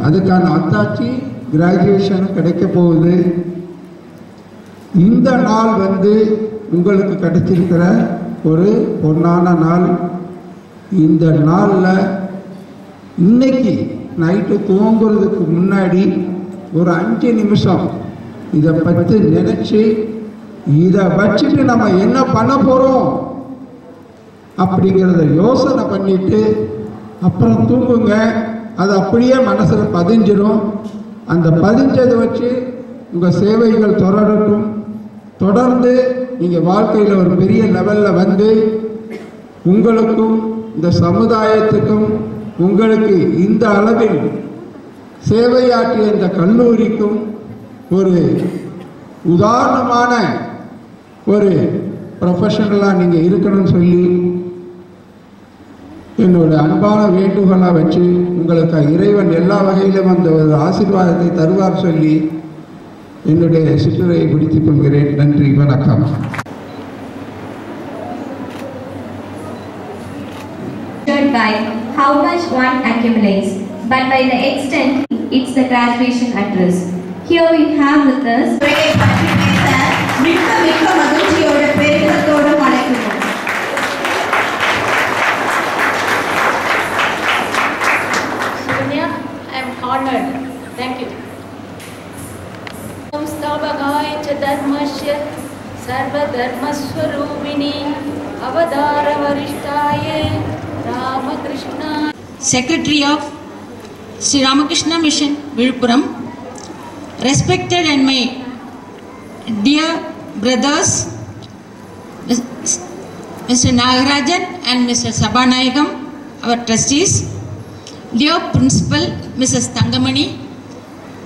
அதுக்கான அத்தாட்சி கிராஜுவேஷன் கிடைக்க போகுது. இந்த நாள் வந்து உங்களுக்கு கிடைச்சிருக்கிற ஒரு பொன்னான நாள். இந்த நாளில் இன்னைக்கு நைட்டு தூங்குறதுக்கு முன்னாடி ஒரு அஞ்சு நிமிஷம் இதை பற்றி நினச்சி இதை வச்சுட்டு நம்ம என்ன பண்ண போகிறோம் அப்படிங்கிறத யோசனை பண்ணிட்டு அப்புறம் தூங்குங்க. அது அப்படியே மனசில் பதிஞ்சிடும் அந்த பதிஞ்சதை வச்சு உங்கள் சேவைகள் தொடரட்டும். தொடர்ந்து நீங்கள் வாழ்க்கையில் ஒரு பெரிய லெவலில் வந்து உங்களுக்கும் இந்த சமுதாயத்துக்கும் உங்களுக்கு இந்த அளவில் சேவையாற்றிய இந்த கல்லூரிக்கும் ஒரு உதாரணமான ஒரு ப்ரொஃபஷனலாக நீங்கள் இருக்கணும்னு சொல்லி என்னோட அன்பான வேண்டுகோளாக வச்சு உங்களுக்கு இறைவன் எல்லா வகையிலும் அந்த ஒரு ஆசீர்வாதத்தை தருவார் சொல்லி என்னுடைய சிற்றுரையை பிடித்துக் கொள்கிறேன் நன்றி வணக்கம் measured by how much one accumulates, but by the extent it's the graduation address. Here we have with us உரையை பற்றி பேச மிக்க மிக்க மகிழ்ச்சியோட பெருக்கத்தோடும் அழைக்கிறோம் Sonia, I am honored. Thank you. संस्थापकाय च धर्मस्य सर्वधर्मस्वरूपिणी अवतारवरिष्ठाय रामकृष्णाय Secretary of Sri Ramakrishna Mission, Viluppuram, respected and my dear brothers, Mr. Nagarajan and Mr. Sabanayagam, our trustees, dear Principal Mrs. Tangamani,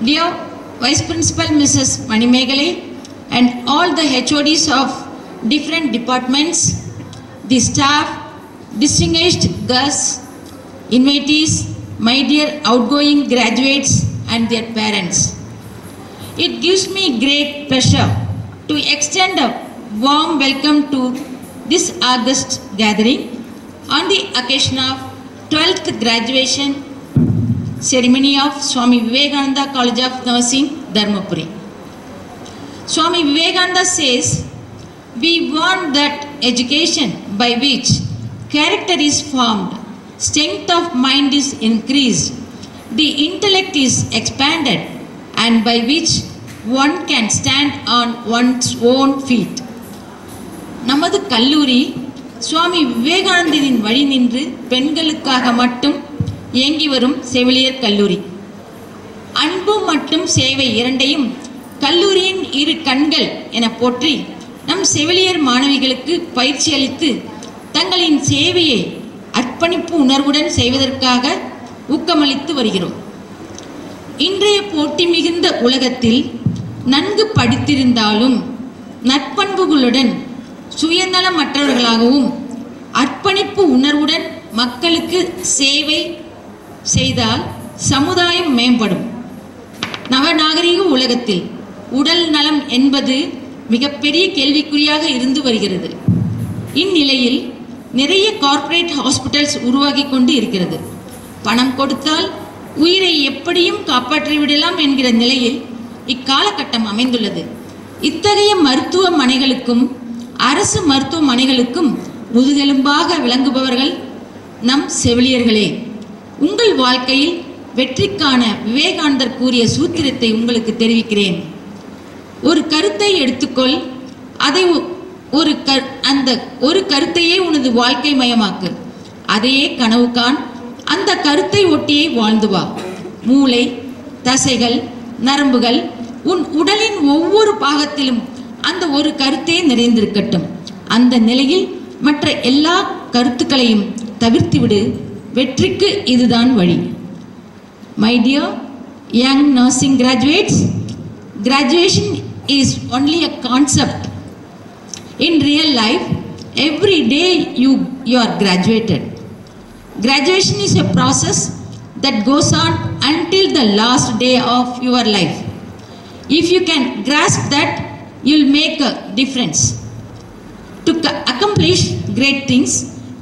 dear Vice Principal Mrs. Manimegali, and all the HODs of different departments, the staff, distinguished guests, invitees, my dear outgoing graduates and their parents. It gives me great pleasure to extend a warm welcome to this August gathering on the occasion of 12th graduation ceremony of Swami Vivekananda College of Nursing, Dharmapuri. Swami Vivekananda says, we want that education by which character is formed, strength of mind is increased, the intellect is expanded, and by which one can stand on one's own feet. நமது கல்லூரி சுவாமி விவேகானந்தரின் வழி நின்று பெண்களுக்காக மட்டும் இயங்கி வரும் செவிலியர் கல்லூரி. அன்பு மற்றும் சேவை இரண்டையும் கல்லூரியின் இரு கண்கள் என போற்றி நம் செவிலியர் மாணவிகளுக்கு பயிற்சி அளித்து தங்களின் சேவையை அர்ப்பணிப்பு உணர்வுடன் செய்வதற்காக ஊக்கமளித்து வருகிறோம். இன்றைய போட்டி மிகுந்த உலகத்தில் நன்கு படித்திருந்தாலும் நற்பண்புகளுடன் சுயநலமற்றவர்களாகவும் அர்ப்பணிப்பு உணர்வுடன் மக்களுக்கு சேவை செய்தால் சமுதாயம் மேம்படும். நவநாகரீக உலகத்தில் உடல் நலம் என்பது மிகப்பெரிய கேள்விக்குறியாக இருந்து வருகிறது. இந்நிலையில் நிறைய கார்ப்பரேட் ஹாஸ்பிட்டல்ஸ் உருவாகி கொண்டு இருக்கிறது. பணம் கொடுத்தால் உயிரை எப்படியும் காப்பாற்றிவிடலாம் என்கிற நிலையில் இக்காலகட்டம் அமைந்துள்ளது. இத்தகைய மருத்துவமனைகளுக்கும் அரசு மருத்துவமனைகளுக்கும் முதுகெலும்பாக விளங்குபவர்கள் நம் செவிலியர்களே. உங்கள் வாழ்க்கையில் வெற்றிக்கான விவேகானந்தர் கூறிய சூத்திரத்தை உங்களுக்கு தெரிவிக்கிறேன். ஒரு கருத்தை எடுத்துக்கொள். அதை ஒ- ஒரு க அந்த ஒரு கருத்தையே உனது வாழ்க்கை மயமாக்கு. அதையே கனவு காண். அந்த கருத்தை ஒட்டியே வாழ்ந்து வா. மூளை தசைகள் நரம்புகள் உன் உடலின் ஒவ்வொரு பாகத்திலும் அந்த ஒரு கருத்தே நிறைந்திருக்கட்டும். அந்த நிலையில் மற்ற எல்லா கருத்துக்களையும் தவிர்த்துவிடு. வெற்றிக்கு இதுதான் வழி My dear young nursing graduates, graduation is only a concept. In real life, every day you, you are graduated. Graduation is a process that goes on until the last day of your life. If you can grasp that, you'll make a difference. To c- accomplish great things,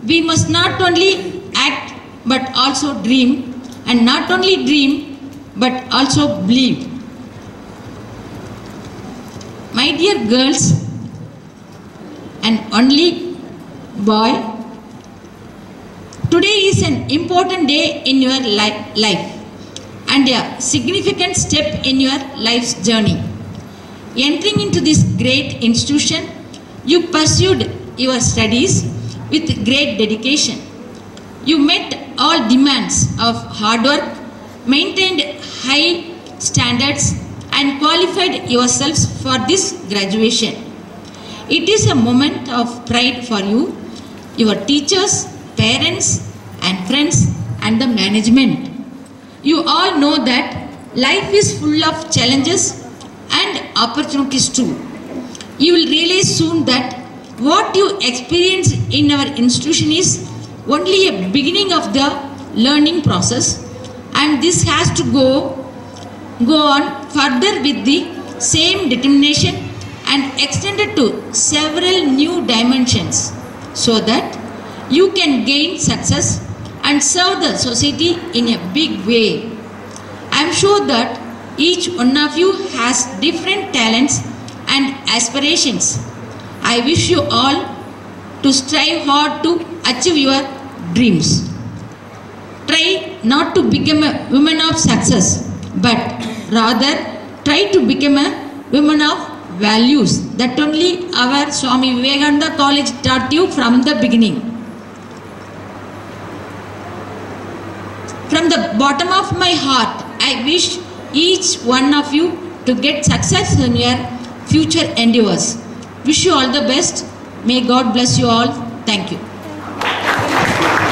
we must not only act but also dream, and not only dream but also believe. My dear girls and only boy, today is an important day in your li- life and a significant step in your life's journey. Entering into this great institution, you pursued your studies with great dedication. You met all demands of hard work, maintained high standards, and qualified yourselves for this graduation. It is a moment of pride for you, your teachers, parents, and friends, and the management. You all know that life is full of challenges and opportunities too. You will realize soon that what you experience in our institution is only a beginning of the learning process and this has to go go on further with the same determination and extended to several new dimensions so that you can gain success and serve the society in a big way. I am sure that each one of you has different talents and aspirations. I wish you all to strive hard to achieve your dreams. Try not to become a woman of success, but rather try to become a woman of values that only our Swami Vivekananda College taught you from the beginning. From the bottom of my heart, I wish each one of you to get success in your future endeavors. Wish you all the best. May God bless you all. Thank you.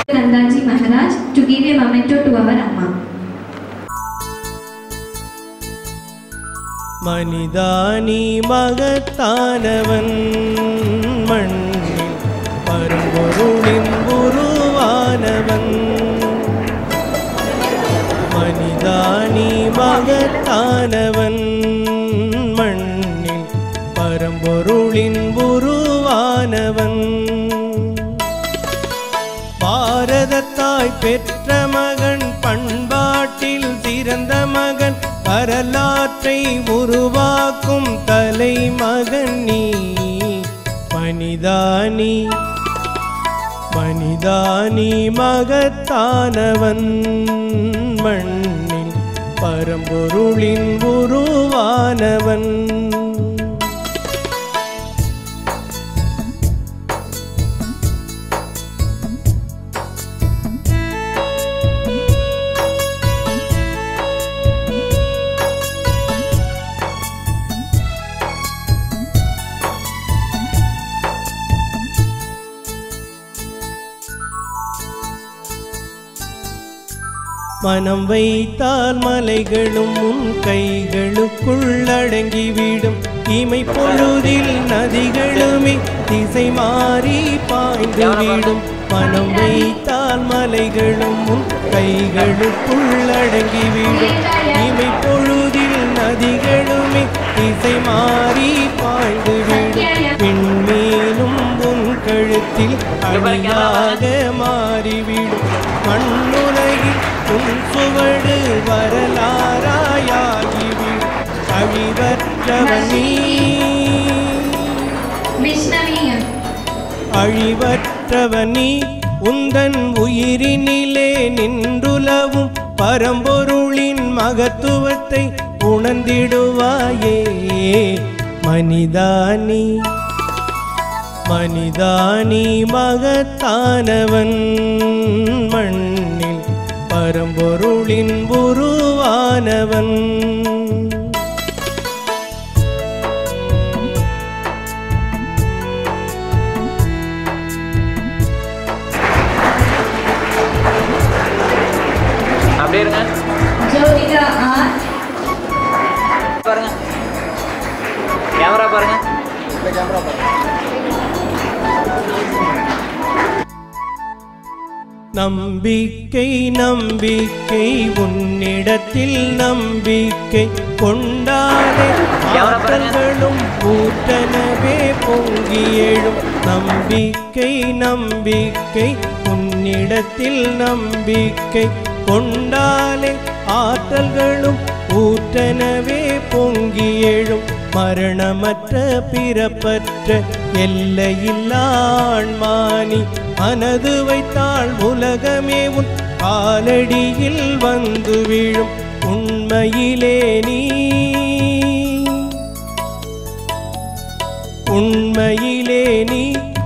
Nandaji Maharaj to give a memento to our Amma. மனிதானி மகத்தானவன் மண்ணில் பரம்பொருளின் உருவானவன் மனிதானி மகத்தானவன் பாரதத்தாய் பெற்ற மகன் பண்பாட்டில் சிறந்த மகன் வரலாற்றை உருவாக்கும் தலைமகன் நீ. மனிதானி மனிதானி மகத்தானவன். மண்ணில் பரம்பொருளின் உருவானவன். மனம் வைத்தால் மலைகளும் உன் கைகளுக்குள் அடங்கிவிடும் இமை பொழுதில் நதிகளுமே திசை மாறி பாய்ந்துவிடும். மனம் வைத்தால் மலைகளும் உன் கைகளுக்குள் அடங்கிவிடும் இமை பொழுதில் நதிகளுமே திசை மாறி பாய்ந்துவிடும். விண்மீனும் உன் கழுத்தில் அணியாக மாறிவிடும். மண்ணுலகில் உன் சுவடு வரலாறாயாகிவிடும் அழிவற்றவன். அழிவற்றவன் உந்தன் உயிரினிலே நின்றுலவும் பரம்பொருளின் மகத்துவத்தை உணர்ந்திடுவாயே. மனிதானி மனிதானி மகத்தானவன். மண்ணில் பரம்பொருளின் உருவானவன். நம்பிக்கை நம்பிக்கை உன்னிடத்தில் நம்பிக்கை. கொண்டாடே ஆற்றல்களும் ஊற்றனவே பொங்கி எழும். நம்பிக்கை நம்பிக்கை உன்னிடத்தில் நம்பிக்கை. கொண்டாலே ஆற்றல்களும் ஊற்றனவே பொங்கி எழும். மரணமற்ற பிறப்பற்ற எல்லையில்லாண்மானி மனது வைத்தால் உலகமே உன் காலடியில் வந்து விழும் உண்மையிலே நீ. உண்மையிலே நீ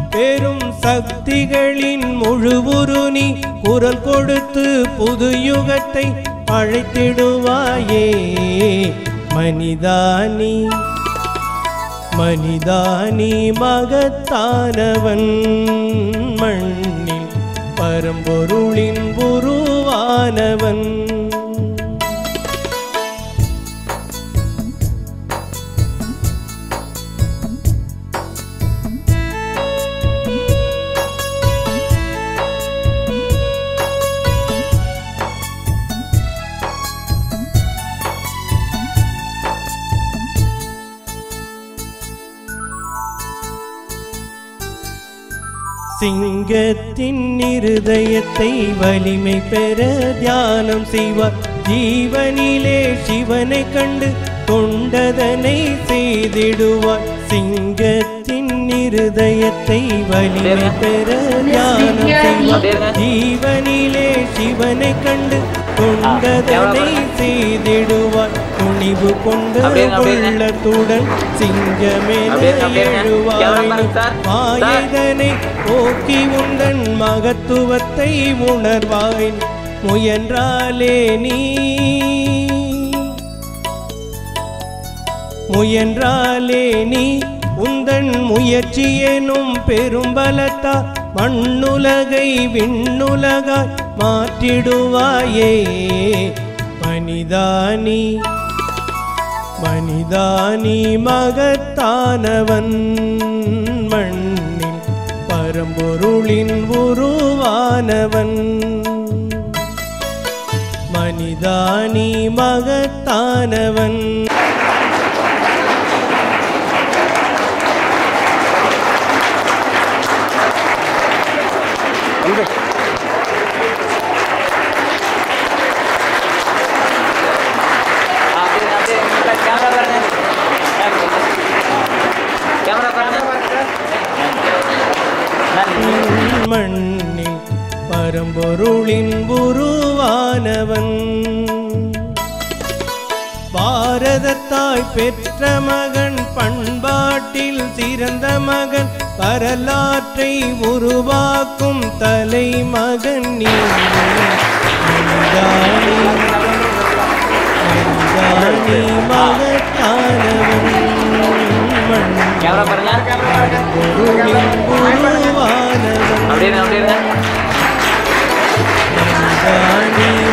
பெரும் சக்திகளின் முழுவுரு நீ குரல் கொடுத்து புது யுகத்தை அழைத்திடுவாயே மனிதானி மனிதானி மகத்தானவன். மண்ணில் பரம்பொருளின் உருவானவன். இருதயத்தை வலிமை பெற தியானம் செய்வார். ஜீவனிலே சிவனை கண்டு கொண்டதனை செய்திடுவார். சிங்கத்தின் இருதயத்தை வலிமை பெற தியானம் செய்வார். ஜீவனிலே சிவனை கண்டு கொண்டதனை செய்திடுவார். துணிவு கொண்ட. உள்ளத்துடன். சார். ஆயுதனை போக்கி உந்தன் மகத்துவத்தை உணர்வாய் முயன்றாலே நீ முயன்றாலே நீ உந்தன் முயற்சி எனும் பெரும்பலத்தா மண்ணுலகை விண்ணுலகாய் மாற்றிடுவாயே மனிதானி மனிதானி மகத்தானவன். மண்ணில் பரம்பொருளின் உருவானவன். மனிதானி மகத்தானவன். பாரதத்தாய் பெற்ற மகன் பண்பாட்டில் சிறந்த மகன் வரலாற்றை உருவாக்கும் தலைமகன் நீ. மனிதானி மனிதானி மகத்தானவன் மண்ணில்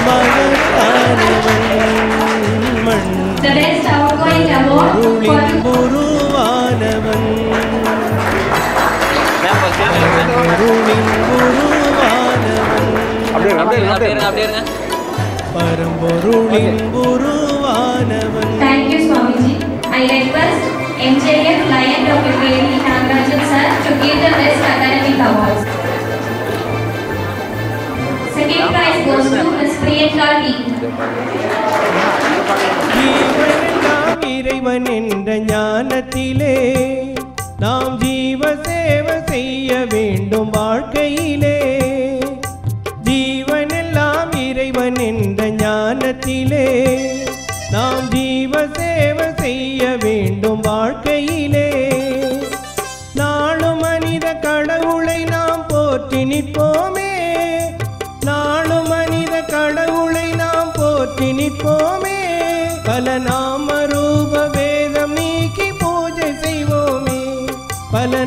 மகத்தானவன் மண் The best outgoing award for பொருளின் உருவானவன் மேம் கேமரா பொருளின் உருவானவன் அப்படியே இருங்க, அப்படியே இருங்க அப்படியே இருங்க பரம்பொருளின் உருவானவன் Thank you, Swamiji. I request MJF Lion Dr. K.V. Nagarajan sir to give the best academic awards. Second prize goes to Ms. Priyanka T. ஜீவனெல்லாம் இறைவன் என்ற ஞானத்திலே நாம் ஜீவ சேவை செய்ய வேண்டும் வாழ்க்கையிலே. ஜீவனெல்லாம் இறைவன் என்ற ஞானத்திலே நாம் ஜீவ சேவை செய்ய வேண்டும் வாழ்க்கையிலே. நாளும் மனித கடவுளை நாம் போற்றி நிற்போமே. நாளும் மனித கடவுளை நாம் போற்றி நிற்போமே. பல நாம் பல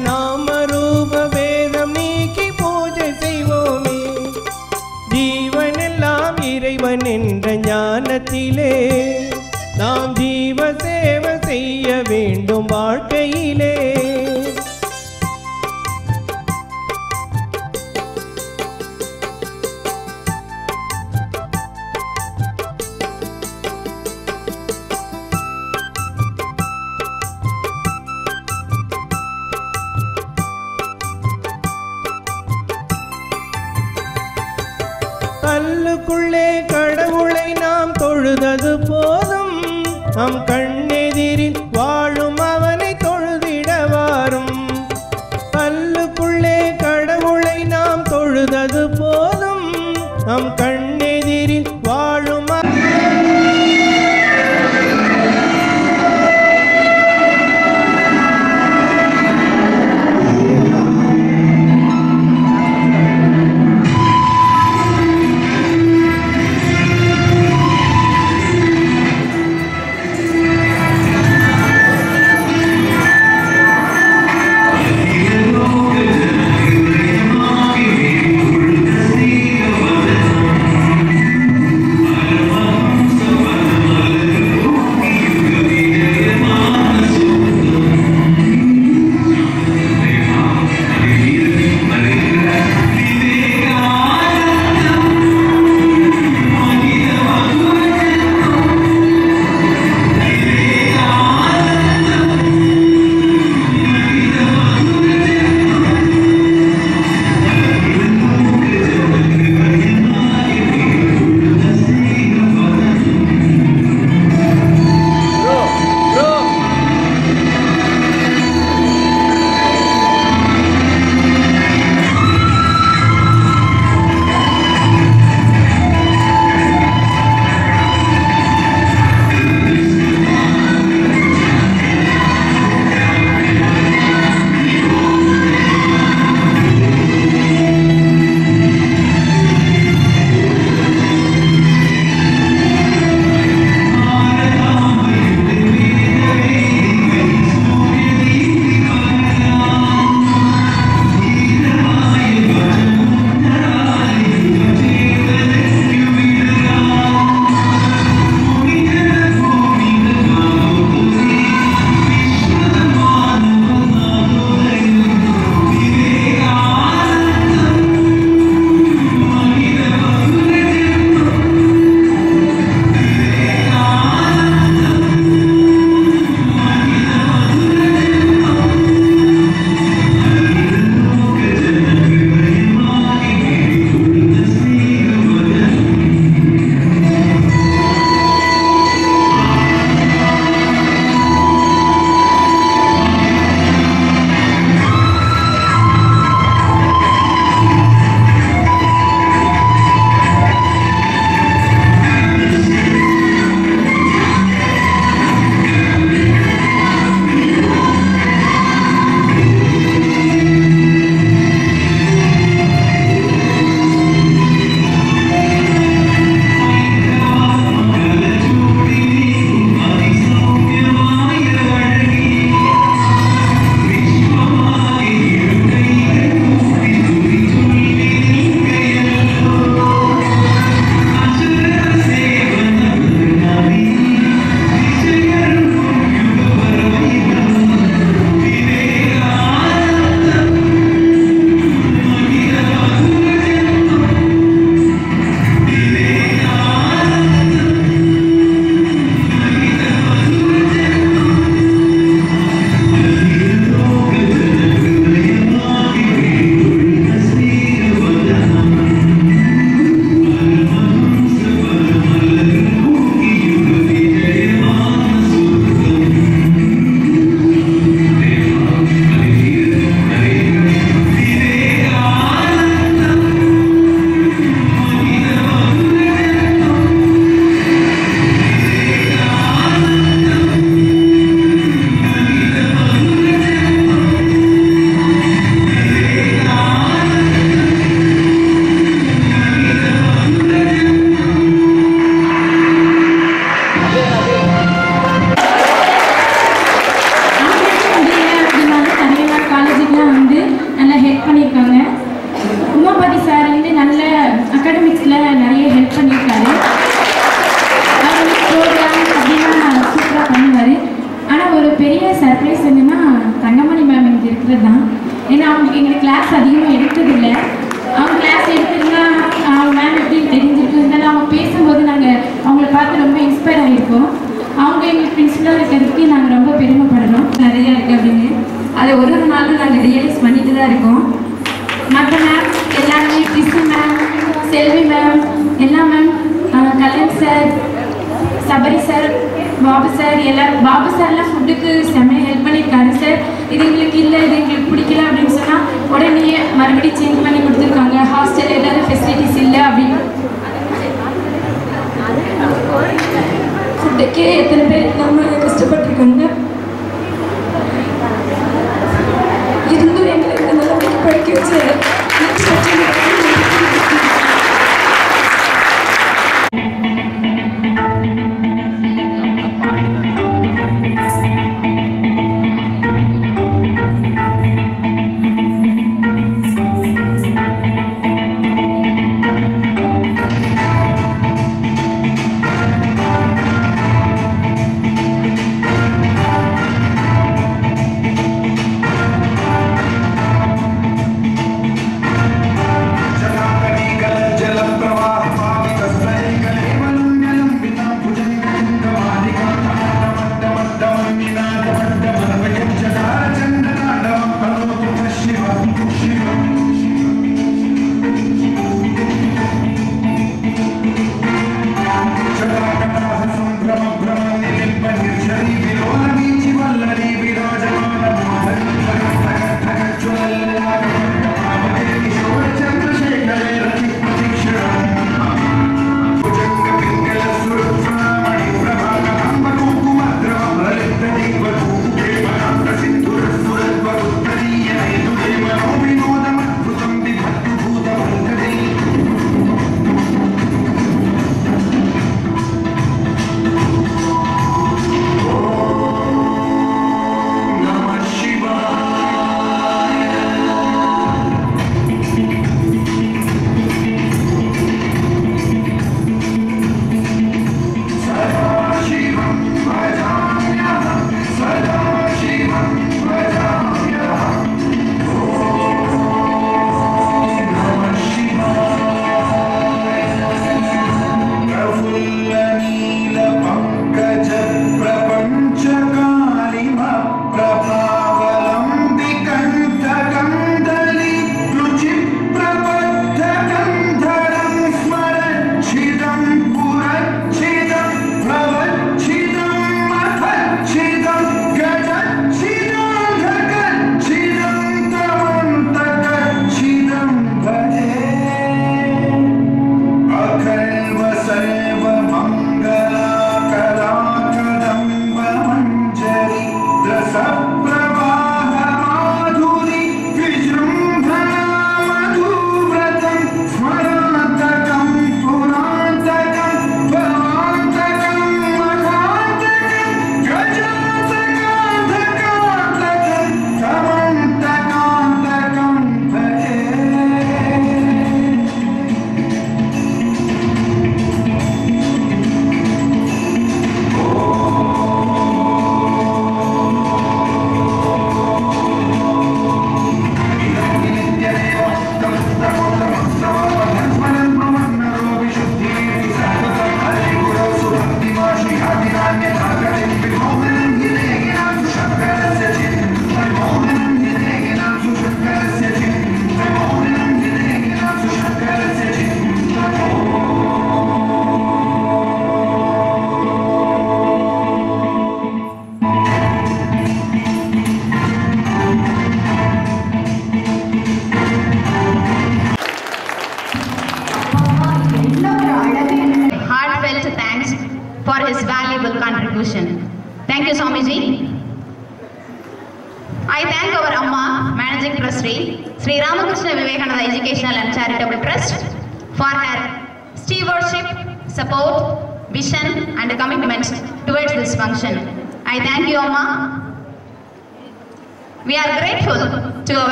ஒரு ஒரு நாளும் நாங்கள் ரியலைஸ் பண்ணிட்டு தான் இருக்கோம். மற்ற மேம் எல்லாருமே கிறிஸ்து மேம் செல்வி மேம் எல்லா ma'am Kalyan sir Sabari sir Babu sir எல்லா பாபு சார்லாம் ஃபுட்டுக்கு செம்மையாக ஹெல்ப் பண்ணியிருக்காரு சார் இது எங்களுக்கு இல்லை இது எங்களுக்கு பிடிக்கல அப்படின்னு சொன்னால் உடனே மறுபடியும் சேஞ்ச் பண்ணி கொடுத்துருக்காங்க. ஹாஸ்டல் ஏதாவது ஃபெசிலிட்டிஸ் இல்லை அப்படின்னு. ஃபுட்டுக்கே எத்தனை பேர் நம்ம கஷ்டப்பட்டு இருந்தும் எங்களை இந்த நிலைமைக்கு படிக்க வச்சு Heartfelt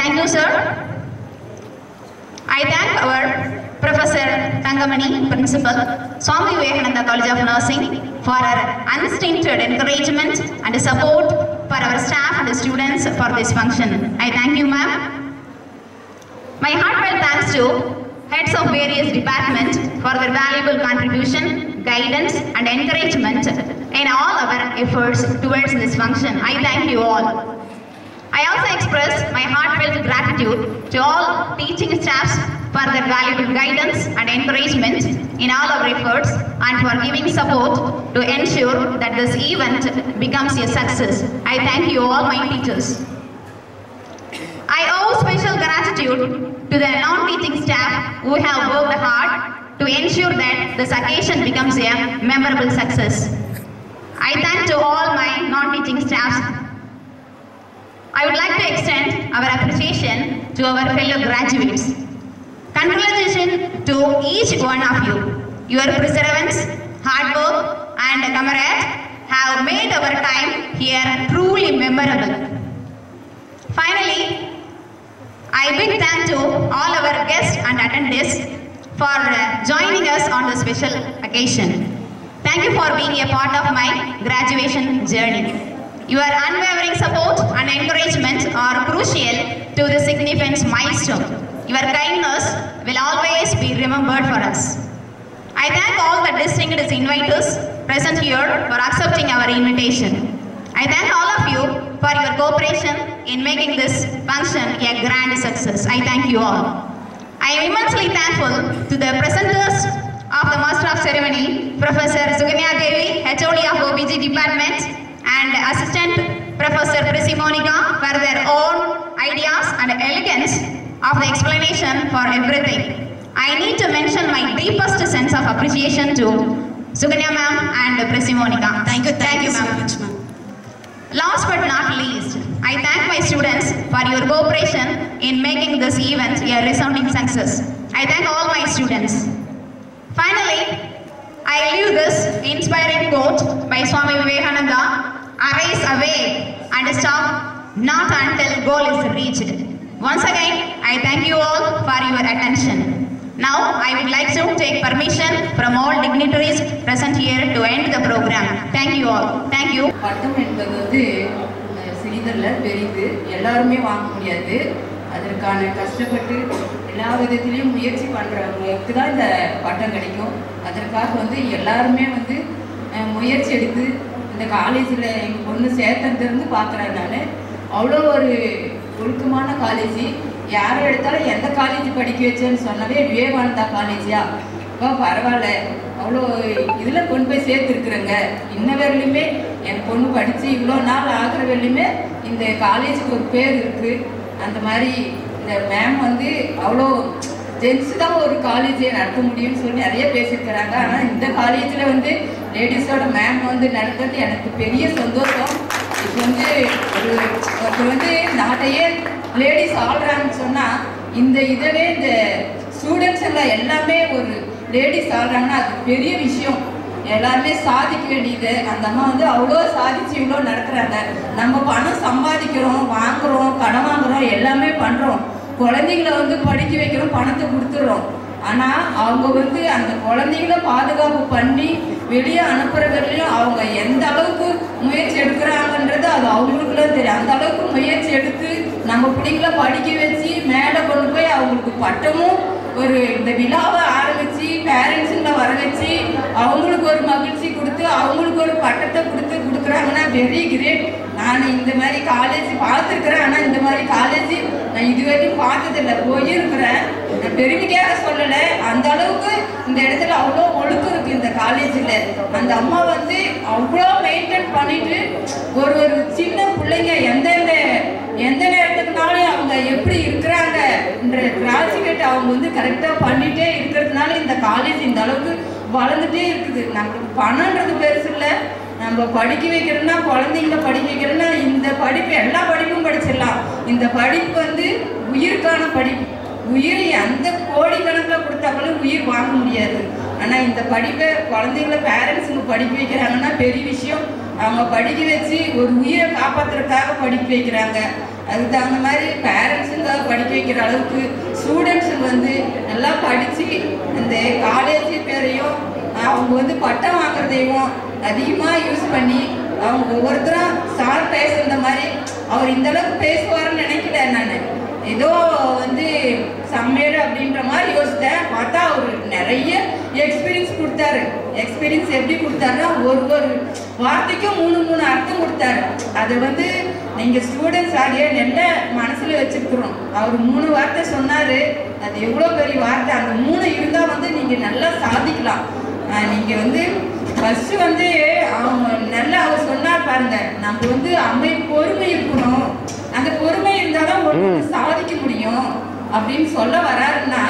thank you, sir. I thank our Professor Tangamani, Principal, Swami Vivekananda College of Nursing, for her unstinted encouragement and support for our staff and students for this function. I thank you, ma'am. My heartfelt thanks to heads of various departments for their valuable contribution, guidance and encouragement in all our efforts towards this function. I thank you all. Express my heartfelt gratitude to all teaching staffs for their valuable guidance and encouragement in all our efforts and for giving support to ensure that this event becomes a success. I thank you all my teachers. I owe special gratitude to the non-teaching staff who have worked hard to ensure that this occasion becomes a memorable success. I thank to all my non-teaching staffs. I would like to extend our appreciation to our fellow graduates. Congratulations to each one of you. Your perseverance, hard work and camaraderie have made our time here truly memorable. Finally, I big thank to all our guests and attendees for uh, joining us on this special occasion. Thank you for being a part of my graduation journey. Your unwavering support and encouragement are crucial to the significant milestone. Your kindness will always be remembered for us. I thank all the distinguished inviters present here for accepting our invitation. I thank all of you for your cooperation in making this function a grand success. I thank you all. I am immensely thankful to the presenters of the Master of Ceremony, Professor Suganya Devi, HOD of OBG Department, and Assistant Professor Prissy Monica for their own ideas and elegance of the explanation for everything. I need to mention my deepest sense of appreciation to Suganya ma'am and Prissy Monica. Thank you, thank, you, ma'am. Last but not least, I thank my students for your cooperation in making this event a resounding success. I thank all my students. Finally, I leave this inspiring quote by Swami Vivekananda Arise away and stop not until goal is reached. Once again, I thank you all for your attention. Now, I would like to take permission from all dignitaries present here to end the program. Thank you all. Thank you. சிறிதல்ல பெரிது எல்லாருமே வாங்க முடியாது அதற்கான கஷ்டப்பட்டு எல்லா விதத்திலையும் முயற்சி பண்ணுறவங்களுக்கு தான் இந்த பட்டம் கிடைக்கும் அதற்காக வந்து எல்லாருமே வந்து முயற்சி எடுத்து இந்த காலேஜில் எங்கள் பொண்ணு சேர்த்ததுலேருந்து பார்க்குறேன் நான். அவ்வளோ ஒரு ஒழுக்கமான காலேஜ். யாரை எடுத்தாலும் எந்த காலேஜ் படிக்க வச்சேன்னு சொன்னாலே விவேகானந்தா காலேஜா இப்போ பரவாயில்ல. அவ்வளோ இதில் கொண்டு போய் சேர்த்துருக்குறேங்க. இன்ன வரையிலுமே என் பொண்ணு படித்து இவ்வளோ நாள் ஆகிற வரலையுமே இந்த காலேஜுக்கு ஒரு பேர் இருக்குது அந்த மாதிரி இந்த மேம் வந்து அவ்வளோ ஜென்ஸ் தான் ஒரு காலேஜை நடத்த முடியும்னு சொல்லி நிறைய பேசியிருக்கிறாங்க. ஆனால் இந்த காலேஜில் வந்து லேடிஸோட மேம் வந்து நடத்துறது எனக்கு பெரிய சந்தோஷம். இப்போ வந்து ஒரு ஒருத்தர் வந்து நாட்டையே லேடிஸ் ஆள்றாங்கன்னு சொன்னால் இந்த இதவே இந்த ஸ்டூடெண்ட்ஸ் எல்லாம் எல்லாமே ஒரு லேடிஸ் ஆள்றாங்கன்னா அது பெரிய விஷயம். எல்லாருமே சாதிக்க வேண்டியது. அந்த அம்மா வந்து அவ்வளோ சாதிச்சு இவ்வளோ நடக்கிறாங்க நம்ம பணம் சம்பாதிக்கிறோம் வாங்குறோம் கடன் வாங்குறோம் எல்லாமே பண்ணுறோம் குழந்தைங்கள வந்து படிக்க வைக்கிறோம் பணத்தை கொடுத்துட்றோம். ஆனால் அவங்க வந்து அந்த குழந்தைங்கள பாதுகாப்பு பண்ணி வெளியே அனுப்புறதுலையும் அவங்க எந்த அளவுக்கு முயற்சி எடுக்கிறாங்கன்றது அது அவங்களுக்குலாம் தெரியும். அந்த அளவுக்கு முயற்சி எடுத்து நம்ம பிள்ளைங்கள படிக்க வச்சு மேலே கொண்டு போய் அவங்களுக்கு பட்டமும் ஒரு இந்த விழாவை ஆரம்பிச்சு பேரண்ட்ஸுங்களை வர வச்சு அவங்களுக்கு ஒரு மகிழ்ச்சி கொடுத்து அவங்களுக்கு ஒரு பட்டத்தை கொடுத்து கொடுக்குறாங்கன்னா வெரி கிரேட் நான் இந்த மாதிரி காலேஜ் பார்த்துருக்குறேன். ஆனால் இந்த மாதிரி காலேஜ் நான் இதுவரையும் பார்த்ததில்ல. போயிருக்கிறேன். நான் பெருமைக்காக சொல்லலை. அந்த அளவுக்கு இந்த இடத்துல அவ்வளோ ஒழுக்கம் இருக்குது இந்த காலேஜில் அந்த அம்மா வந்து அவ்வளோ மெயின்டைன் பண்ணிட்டு ஒரு ஒரு சின்ன பிள்ளைங்க எந்த நேரத்துக்குனாலும் அவங்க எப்படி இருக்கிறாங்கன்ற கிராஜுவேட் அவங்க வந்து கரெக்டாக பண்ணிகிட்டே இருக்கிறதுனால இந்த காலேஜ் இந்த அளவுக்கு வளர்ந்துட்டே இருக்குது. நம்மளுக்கு பணன்றது பெருசு இல்லை. நம்ம படிக்க வைக்கிறோம்னா குழந்தைங்கள படிக்க வைக்கிறோம்னா இந்த படிப்பு எல்லா படிப்பும் படிச்சிடலாம். இந்த படிப்பு வந்து உயிருக்கான படிப்பு. உயிர் எந்த கோடிக்கணக்கில் கொடுத்தாங்களும் உயிர் வாங்க முடியாது. ஆனால் இந்த படிப்பை குழந்தைங்கள பேரண்ட்ஸுங்க படிக்க வைக்கிறாங்கன்னா பெரிய விஷயம். அவங்க படிக்க வச்சு ஒரு உயிரை காப்பாற்றுறதுக்காக படிக்க வைக்கிறாங்க. அதுக்கு தகுந்த மாதிரி பேரண்ட்ஸுங்க படிக்க வைக்கிற அளவுக்கு ஸ்டூடெண்ட்ஸுங்க வந்து நல்லா படித்து இந்த காலேஜ் பேரையும் அவங்க வந்து பட்டம் வாங்குறதையும் அதிகமாக யூஸ் பண்ணி அவங்க ஒவ்வொருத்தரும் சார் பேசுகிற மாதிரி அவர் இந்த அளவுக்கு பேசுவாருன்னு நினைக்கல நான். ஏதோ வந்து சமையல் அப்படின்ற மாதிரி யோசித்தேன் பார்த்தா அவர் நிறைய எக்ஸ்பீரியன்ஸ் கொடுத்தாரு. எக்ஸ்பீரியன்ஸ் எப்படி கொடுத்தாருன்னா ஒரு ஒரு வார்த்தைக்கும் மூணு மூணு அர்த்தம் கொடுத்தாரு. அதை வந்து நீங்கள் ஸ்டூடெண்ட்ஸ் ஆகிய என்ன மனசில் வச்சுருக்குறோம். அவர் மூணு வார்த்தை சொன்னார். அது எவ்வளோ பெரிய வார்த்தை. அந்த மூணு இருந்தால் வந்து நீங்கள் நல்லா சாதிக்கலாம். நீங்கள் வந்து ஃபஸ்ட்டு வந்து அவங்க நல்லா அவர் சொன்னார் பாருங்க. நம்ம வந்து அமை பொறுமை இருக்கணும். அந்த பொறுமை இருந்தாதான் சாதிக்க முடியும் அப்படின்னு சொல்ல வராருன்னா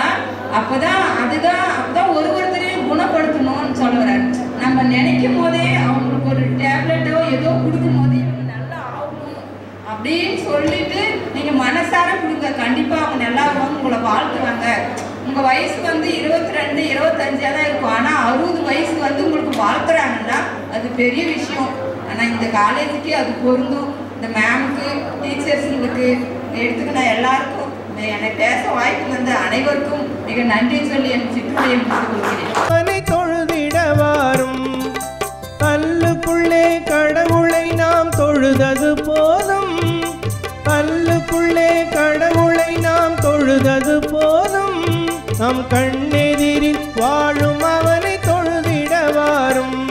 அப்பதான் அதுதான் அப்பதான் ஒரு ஒருத்தரையும் குணப்படுத்தணும்னு சொல்ல வர்றாரு நம்ம நினைக்கும் போதே அவங்களுக்கு ஒரு டேப்லெட்டோ ஏதோ கொடுக்கும் போதே நல்லா ஆகணும் அப்படின்னு சொல்லிட்டு நீங்க மனசார கொடுங்க. கண்டிப்பா அவங்க நல்லா ஆகுவாங்க உங்களை வாழ்த்துவாங்க. உங்க வயசு வந்து இருபத்தி ரெண்டு இருபத்தஞ்சா தான் இருக்கும். ஆனா அறுபது வயசு வந்து உங்களுக்கு வாழ்த்துறாங்கன்னா அது பெரிய விஷயம். ஆனா இந்த காலேஜுக்கு அது பொருந்தும். இந்த மேமுக்கு டீச்சர்ஸுங்களுக்கு எடுத்துக்கின எல்லாருக்கும் என்னை பேச வாய்ப்பு வந்த அனைவருக்கும் மிக நன்றி சொல்லி என் சிற்றுரையை முடித்துக் கொள்கிறேன். தொழுதிட வாரும். கல்லுக்குள்ளே கடவுளை நாம் தொழுதது போதும். கல்லுக்குள்ளே கடவுளை நாம் தொழுதது போதும். நம் கண்ணெதிரி வாழும் அவனை தொழுதிட வாரும்.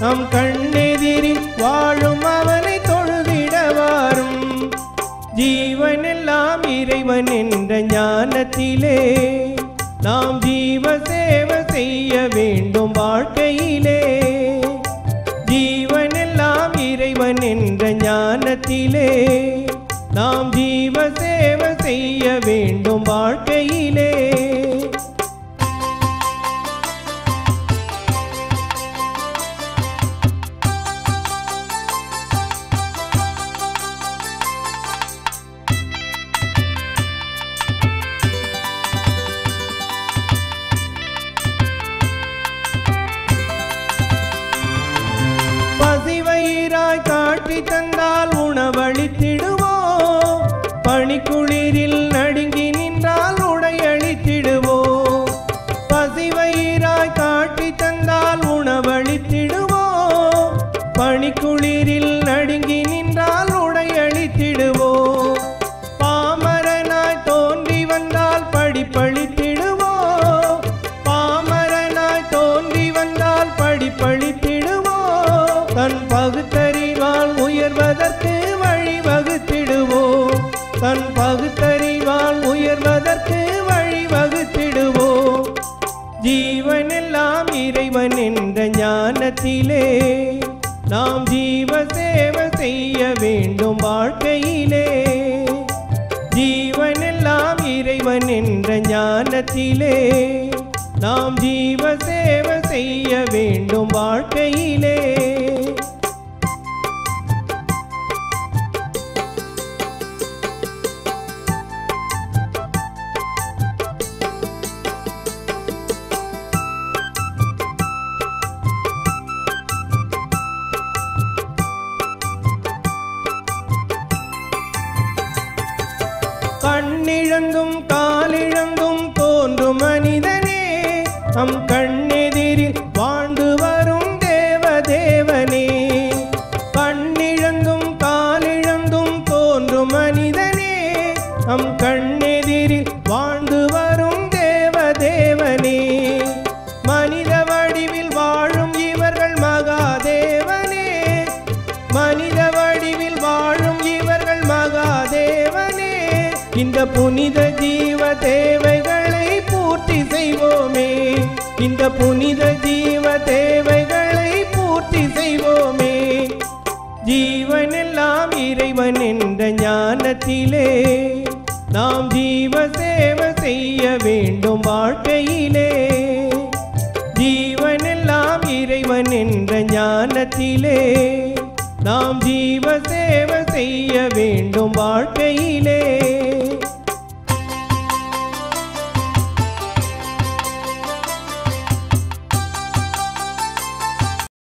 நம் கண்ணெதிரி வாழும் அவன் ஜீவனெல்லாம் இறைவன் என்ற ஞானத்திலே நாம் ஜீவ சேவை செய்ய வேண்டும் வாழ்க்கையிலே. ஜீவனெல்லாம் இறைவன் என்ற ஞானத்திலே நாம் ஜீவ சேவை செய்ய வேண்டும் வாழ்க்கையிலே. இறைவன் என்ற ஞானத்திலே நாம் ஜீவ சேவை செய்ய வேண்டும் வாழ்க்கையிலே. ஜீவனெல்லாம் இறைவன் என்ற ஞானத்திலே நாம் ஜீவ சேவை செய்ய வேண்டும் வாழ்க்கையிலே.